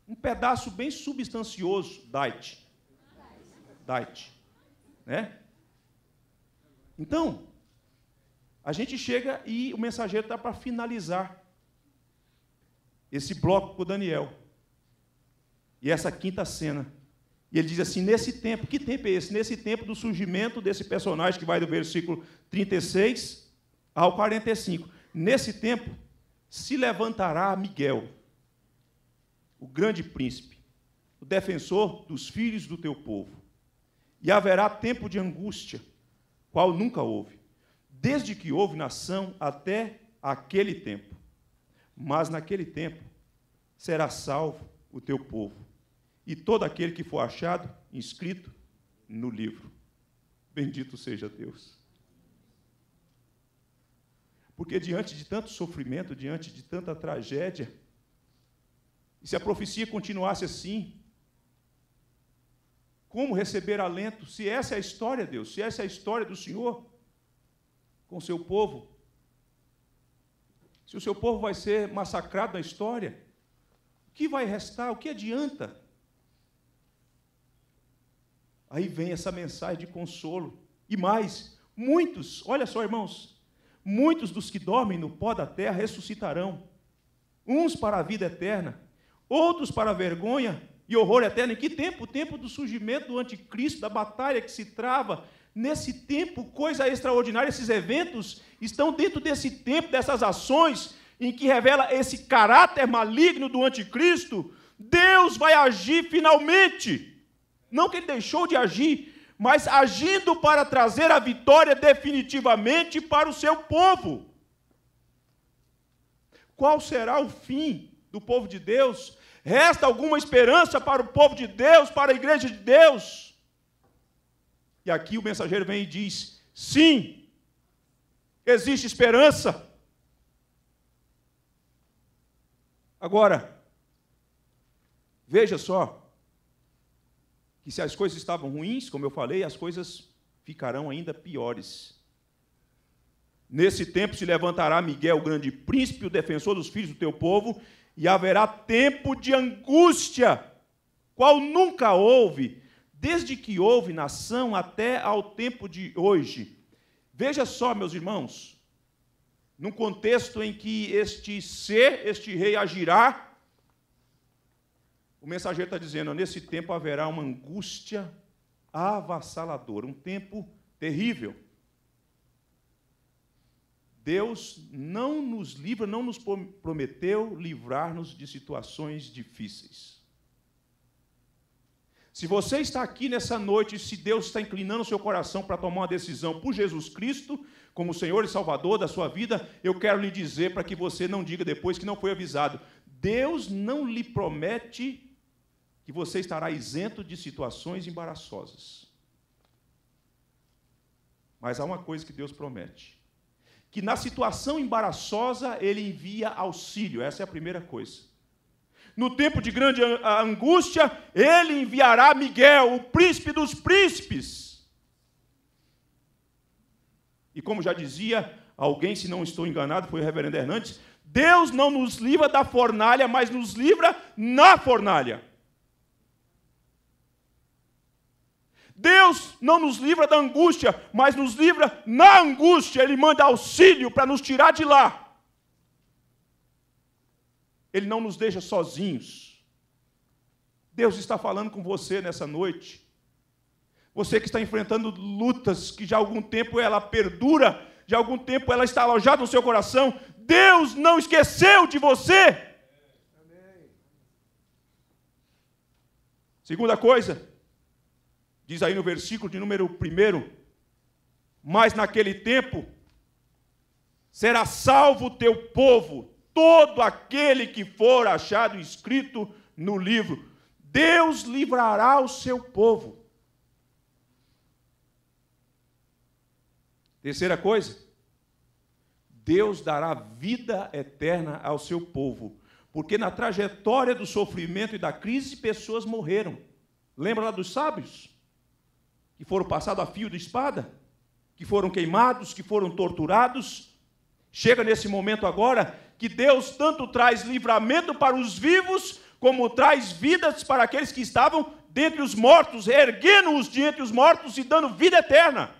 Um pedaço bem substancioso, diet. Diet. Né? Então, a gente chega e o mensageiro está para finalizar esse bloco com Daniel. E essa quinta cena, E ele diz assim: nesse tempo, que tempo é esse? Nesse tempo do surgimento desse personagem que vai do versículo 36 ao 45. Nesse tempo, se levantará Miguel, o grande príncipe, o defensor dos filhos do teu povo, e haverá tempo de angústia, qual nunca houve, desde que houve nação até aquele tempo. Mas naquele tempo será salvo o teu povo, e todo aquele que for achado inscrito no livro. Bendito seja Deus. Porque diante de tanto sofrimento, diante de tanta tragédia, e se a profecia continuasse assim, como receber alento? Se essa é a história, Deus, se essa é a história do Senhor com o seu povo, se o seu povo vai ser massacrado na história, o que vai restar? O que adianta? Aí vem essa mensagem de consolo. E mais, muitos, olha só, irmãos, muitos dos que dormem no pó da terra ressuscitarão, uns para a vida eterna, outros para a vergonha e horror eterno. Em que tempo? O tempo do surgimento do anticristo, da batalha que se trava. Nesse tempo, coisa extraordinária, esses eventos estão dentro desse tempo, dessas ações, em que revela esse caráter maligno do anticristo. Deus vai agir finalmente. Não que ele deixou de agir, mas agindo para trazer a vitória definitivamente para o seu povo. Qual será o fim do povo de Deus? Resta alguma esperança para o povo de Deus, para a igreja de Deus? E aqui o mensageiro vem e diz: sim, existe esperança. Agora, veja só, que se as coisas estavam ruins, como eu falei, as coisas ficarão ainda piores. Nesse tempo se levantará Miguel, o grande príncipe, o defensor dos filhos do teu povo, e haverá tempo de angústia, qual nunca houve, desde que houve nação até ao tempo de hoje. Veja só, meus irmãos, num contexto em que este ser, este rei agirá, o mensageiro está dizendo: nesse tempo haverá uma angústia avassaladora, um tempo terrível. Deus não nos livra, não nos prometeu livrar-nos de situações difíceis. Se você está aqui nessa noite, se Deus está inclinando o seu coração para tomar uma decisão por Jesus Cristo, como Senhor e Salvador da sua vida, eu quero lhe dizer para que você não diga depois que não foi avisado. Deus não lhe promete que você estará isento de situações embaraçosas. Mas há uma coisa que Deus promete que na situação embaraçosa ele envia auxílio. Essa é a primeira coisa. No tempo de grande angústia, ele enviará Miguel, o príncipe dos príncipes. E como já dizia alguém, se não estou enganado, foi o reverendo Hernandes, Deus não nos livra da fornalha, mas nos livra na fornalha. Deus não nos livra da angústia, mas nos livra na angústia. Ele manda auxílio para nos tirar de lá. Ele não nos deixa sozinhos. Deus está falando com você nessa noite. Você que está enfrentando lutas que já há algum tempo ela perdura, já há algum tempo ela está alojada no seu coração. Deus não esqueceu de você. Segunda coisa, Diz aí no versículo de número 1: Mas naquele tempo será salvo o teu povo, todo aquele que for achado escrito no livro. Deus livrará o seu povo. Terceira coisa, Deus dará vida eterna ao seu povo, porque na trajetória do sofrimento e da crise, pessoas morreram. Lembra lá dos sábios? que foram passados a fio de espada, que foram queimados, que foram torturados. Chega nesse momento agora que Deus tanto traz livramento para os vivos, como traz vidas para aqueles que estavam dentre os mortos, erguendo-os de entre os mortos e dando vida eterna.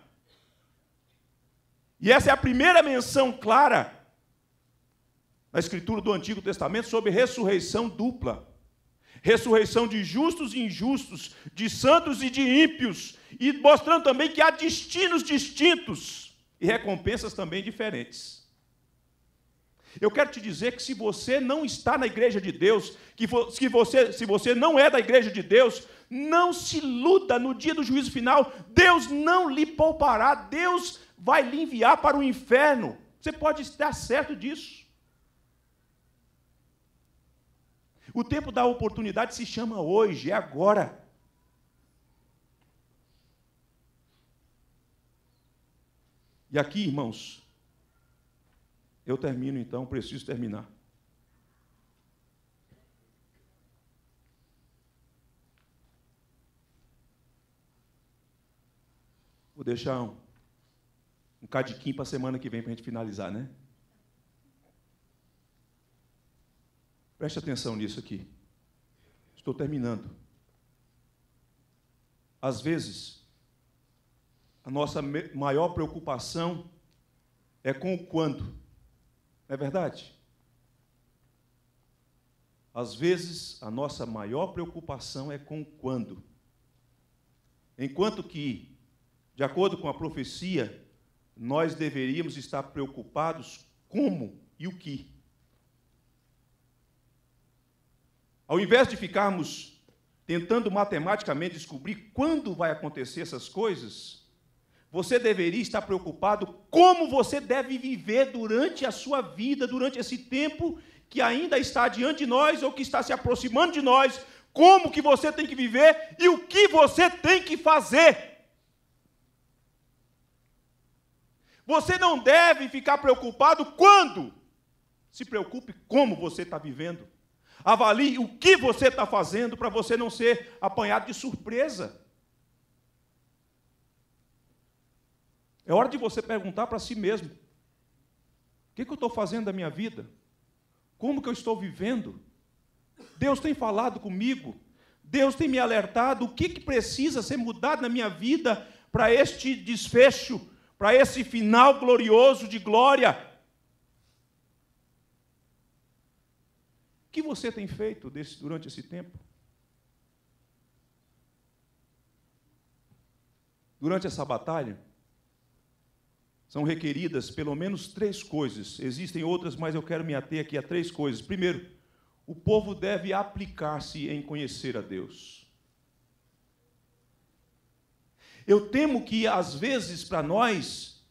E essa é a primeira menção clara na escritura do Antigo Testamento sobre ressurreição dupla. ressurreição de justos e injustos, de santos e de ímpios, e mostrando também que há destinos distintos e recompensas também diferentes. Eu quero te dizer que se você não está na igreja de Deus, que se você, se você não é da igreja de Deus, não se luta no dia do juízo final, Deus não lhe poupará, Deus vai lhe enviar para o inferno. Você pode estar certo disso. O tempo da oportunidade se chama hoje, é agora. E aqui, irmãos, eu termino então, preciso terminar. Vou deixar um, um cadiquinho para a semana que vem para a gente finalizar, né? Preste atenção nisso aqui. Estou terminando. Às vezes, a nossa maior preocupação é com o quando. Não é verdade? Às vezes, a nossa maior preocupação é com quando. Enquanto que, de acordo com a profecia, nós deveríamos estar preocupados como e o que. Ao invés de ficarmos tentando matematicamente descobrir quando vai acontecer essas coisas, você deveria estar preocupado como você deve viver durante a sua vida, durante esse tempo que ainda está diante de nós ou que está se aproximando de nós, como que você tem que viver e o que você tem que fazer. Você não deve ficar preocupado quando. Se preocupe como você está vivendo. Avalie o que você está fazendo para você não ser apanhado de surpresa. É hora de você perguntar para si mesmo: o que, que eu estou fazendo da minha vida? Como que eu estou vivendo? Deus tem falado comigo? Deus tem me alertado? O que, que precisa ser mudado na minha vida para este desfecho, para esse final glorioso de glória? que você tem feito desse, durante esse tempo? Durante essa batalha, são requeridas pelo menos três coisas. Existem outras, mas eu quero me ater aqui a três coisas. Primeiro, o povo deve aplicar-se em conhecer a Deus. Eu temo que, às vezes, para nós,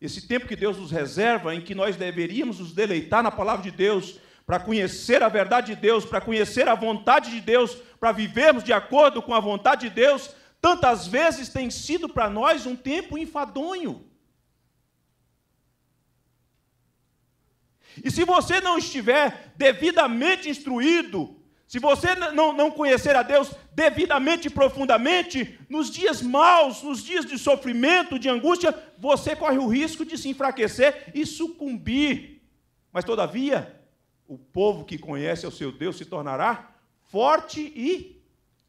esse tempo que Deus nos reserva, em que nós deveríamos nos deleitar na palavra de Deus, para conhecer a verdade de Deus, para conhecer a vontade de Deus, para vivermos de acordo com a vontade de Deus, tantas vezes tem sido para nós um tempo enfadonho. E se você não estiver devidamente instruído, se você não, não conhecer a Deus devidamente e profundamente, nos dias maus, nos dias de sofrimento, de angústia, você corre o risco de se enfraquecer e sucumbir. Mas, todavia, o povo que conhece o seu Deus se tornará forte e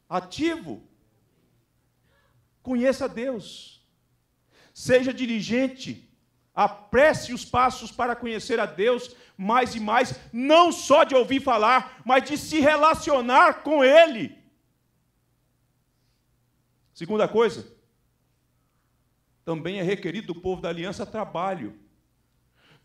ativo. Conheça Deus. Seja diligente. Apresse os passos para conhecer a Deus mais e mais, não só de ouvir falar, mas de se relacionar com Ele. Segunda coisa, também é requerido do povo da aliança trabalho.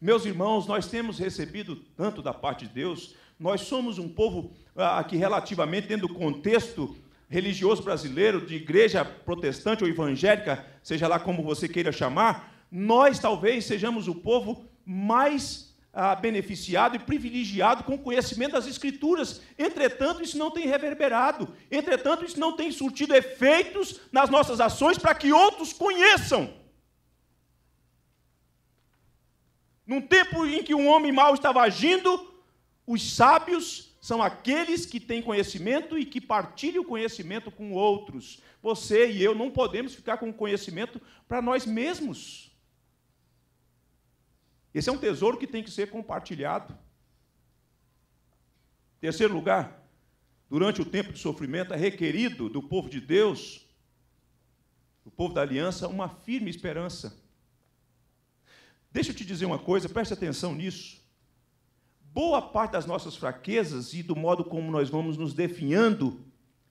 Meus irmãos, nós temos recebido tanto da parte de Deus, nós somos um povo ah, que, relativamente, dentro do contexto religioso brasileiro, de igreja protestante ou evangélica, seja lá como você queira chamar, nós talvez sejamos o povo mais ah, beneficiado e privilegiado com o conhecimento das Escrituras. Entretanto, isso não tem reverberado. Entretanto, isso não tem surtido efeitos nas nossas ações para que outros conheçam. Num tempo em que um homem mau estava agindo, os sábios são aqueles que têm conhecimento e que partilham o conhecimento com outros. Você e eu não podemos ficar com o conhecimento para nós mesmos. Esse é um tesouro que tem que ser compartilhado. Terceiro lugar, durante o tempo de sofrimento, é requerido do povo de Deus, do povo da aliança, uma firme esperança. Deixa eu te dizer uma coisa, preste atenção nisso. boa parte das nossas fraquezas e do modo como nós vamos nos definhando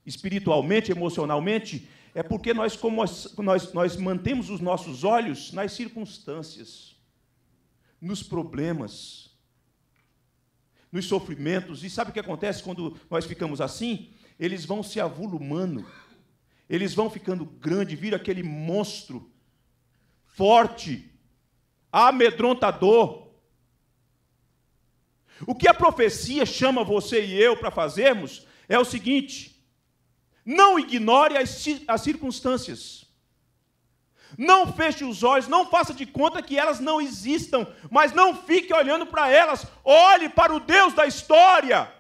espiritualmente, emocionalmente, é porque nós, como nós, nós mantemos os nossos olhos nas circunstâncias, nos problemas, nos sofrimentos. E sabe o que acontece quando nós ficamos assim? Eles vão se avolumando, eles vão ficando grande, vira aquele monstro forte, amedrontador. O que a profecia chama você e eu para fazermos é o seguinte: não ignore as circunstâncias. Não feche os olhos, não faça de conta que elas não existam, mas não fique olhando para elas. Olhe para o Deus da história.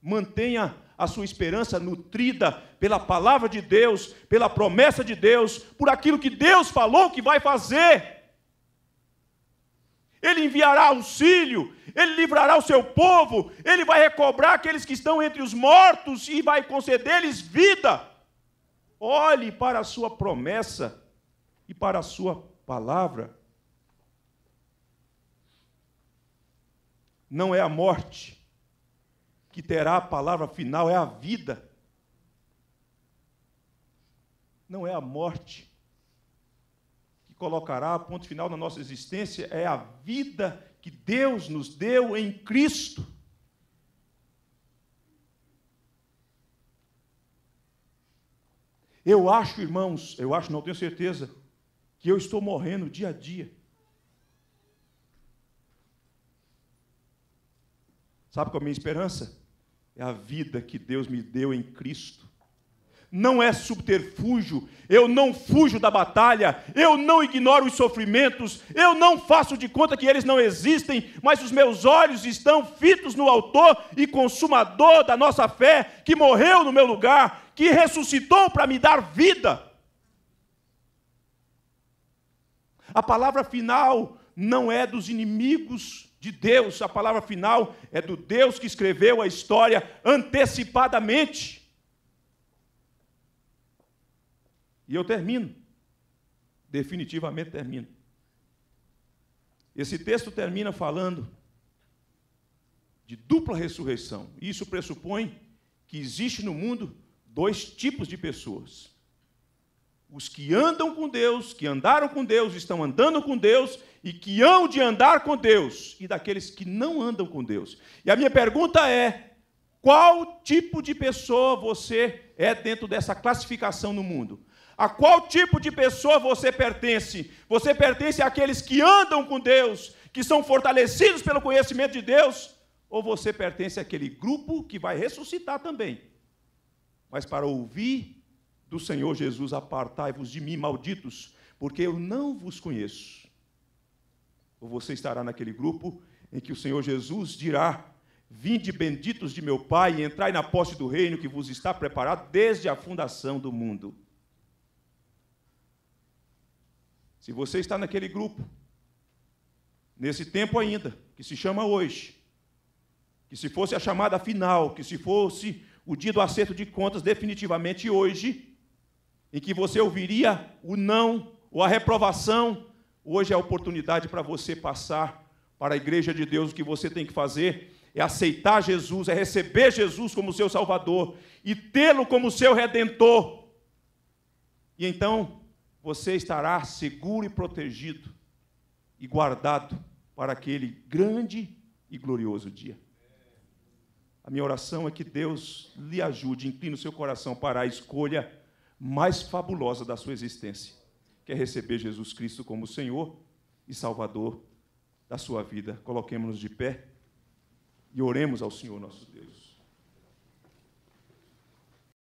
Mantenha a sua esperança nutrida pela palavra de Deus, pela promessa de Deus, por aquilo que Deus falou que vai fazer. Ele enviará auxílio, ele livrará o seu povo, ele vai recobrar aqueles que estão entre os mortos e vai conceder-lhes vida. Olhe para a sua promessa e para a sua palavra. Não é a morte que terá a palavra final, é a vida. Não é a morte que colocará ponto final na nossa existência, é a vida que Deus nos deu em Cristo. Eu acho, irmãos, eu acho, não tenho certeza, que eu estou morrendo dia a dia. Sabe qual é a minha esperança? É a vida que Deus me deu em Cristo. Não é subterfúgio, eu não fujo da batalha, eu não ignoro os sofrimentos, eu não faço de conta que eles não existem, mas os meus olhos estão fitos no Autor e Consumador da nossa fé, que morreu no meu lugar, que ressuscitou para me dar vida. A palavra final não é dos inimigos de Deus, a palavra final é do Deus que escreveu a história antecipadamente. E eu termino, definitivamente termino. Esse texto termina falando de dupla ressurreição. Isso pressupõe que existe no mundo dois tipos de pessoas. Os que andam com Deus, que andaram com Deus, estão andando com Deus e que hão de andar com Deus, e daqueles que não andam com Deus. E a minha pergunta é: qual tipo de pessoa você é dentro dessa classificação no mundo? A qual tipo de pessoa você pertence? Você pertence àqueles que andam com Deus, que são fortalecidos pelo conhecimento de Deus? Ou você pertence àquele grupo que vai ressuscitar também, mas para ouvir do Senhor Jesus: Apartai-vos de mim, malditos, porque eu não vos conheço. Ou você estará naquele grupo em que o Senhor Jesus dirá: Vinde benditos de meu Pai, e entrai na posse do reino que vos está preparado desde a fundação do mundo. Se você está naquele grupo, nesse tempo ainda, que se chama hoje, que se fosse a chamada final, que se fosse o dia do acerto de contas definitivamente hoje, em que você ouviria o não ou a reprovação, hoje é a oportunidade para você passar para a igreja de Deus. O que você tem que fazer é aceitar Jesus, é receber Jesus como seu Salvador e tê-lo como seu redentor. E então você estará seguro e protegido e guardado para aquele grande e glorioso dia. A minha oração é que Deus lhe ajude, incline o seu coração para a escolha mais fabulosa da sua existência, que é receber Jesus Cristo como Senhor e Salvador da sua vida. Coloquemos-nos de pé e oremos ao Senhor nosso Deus.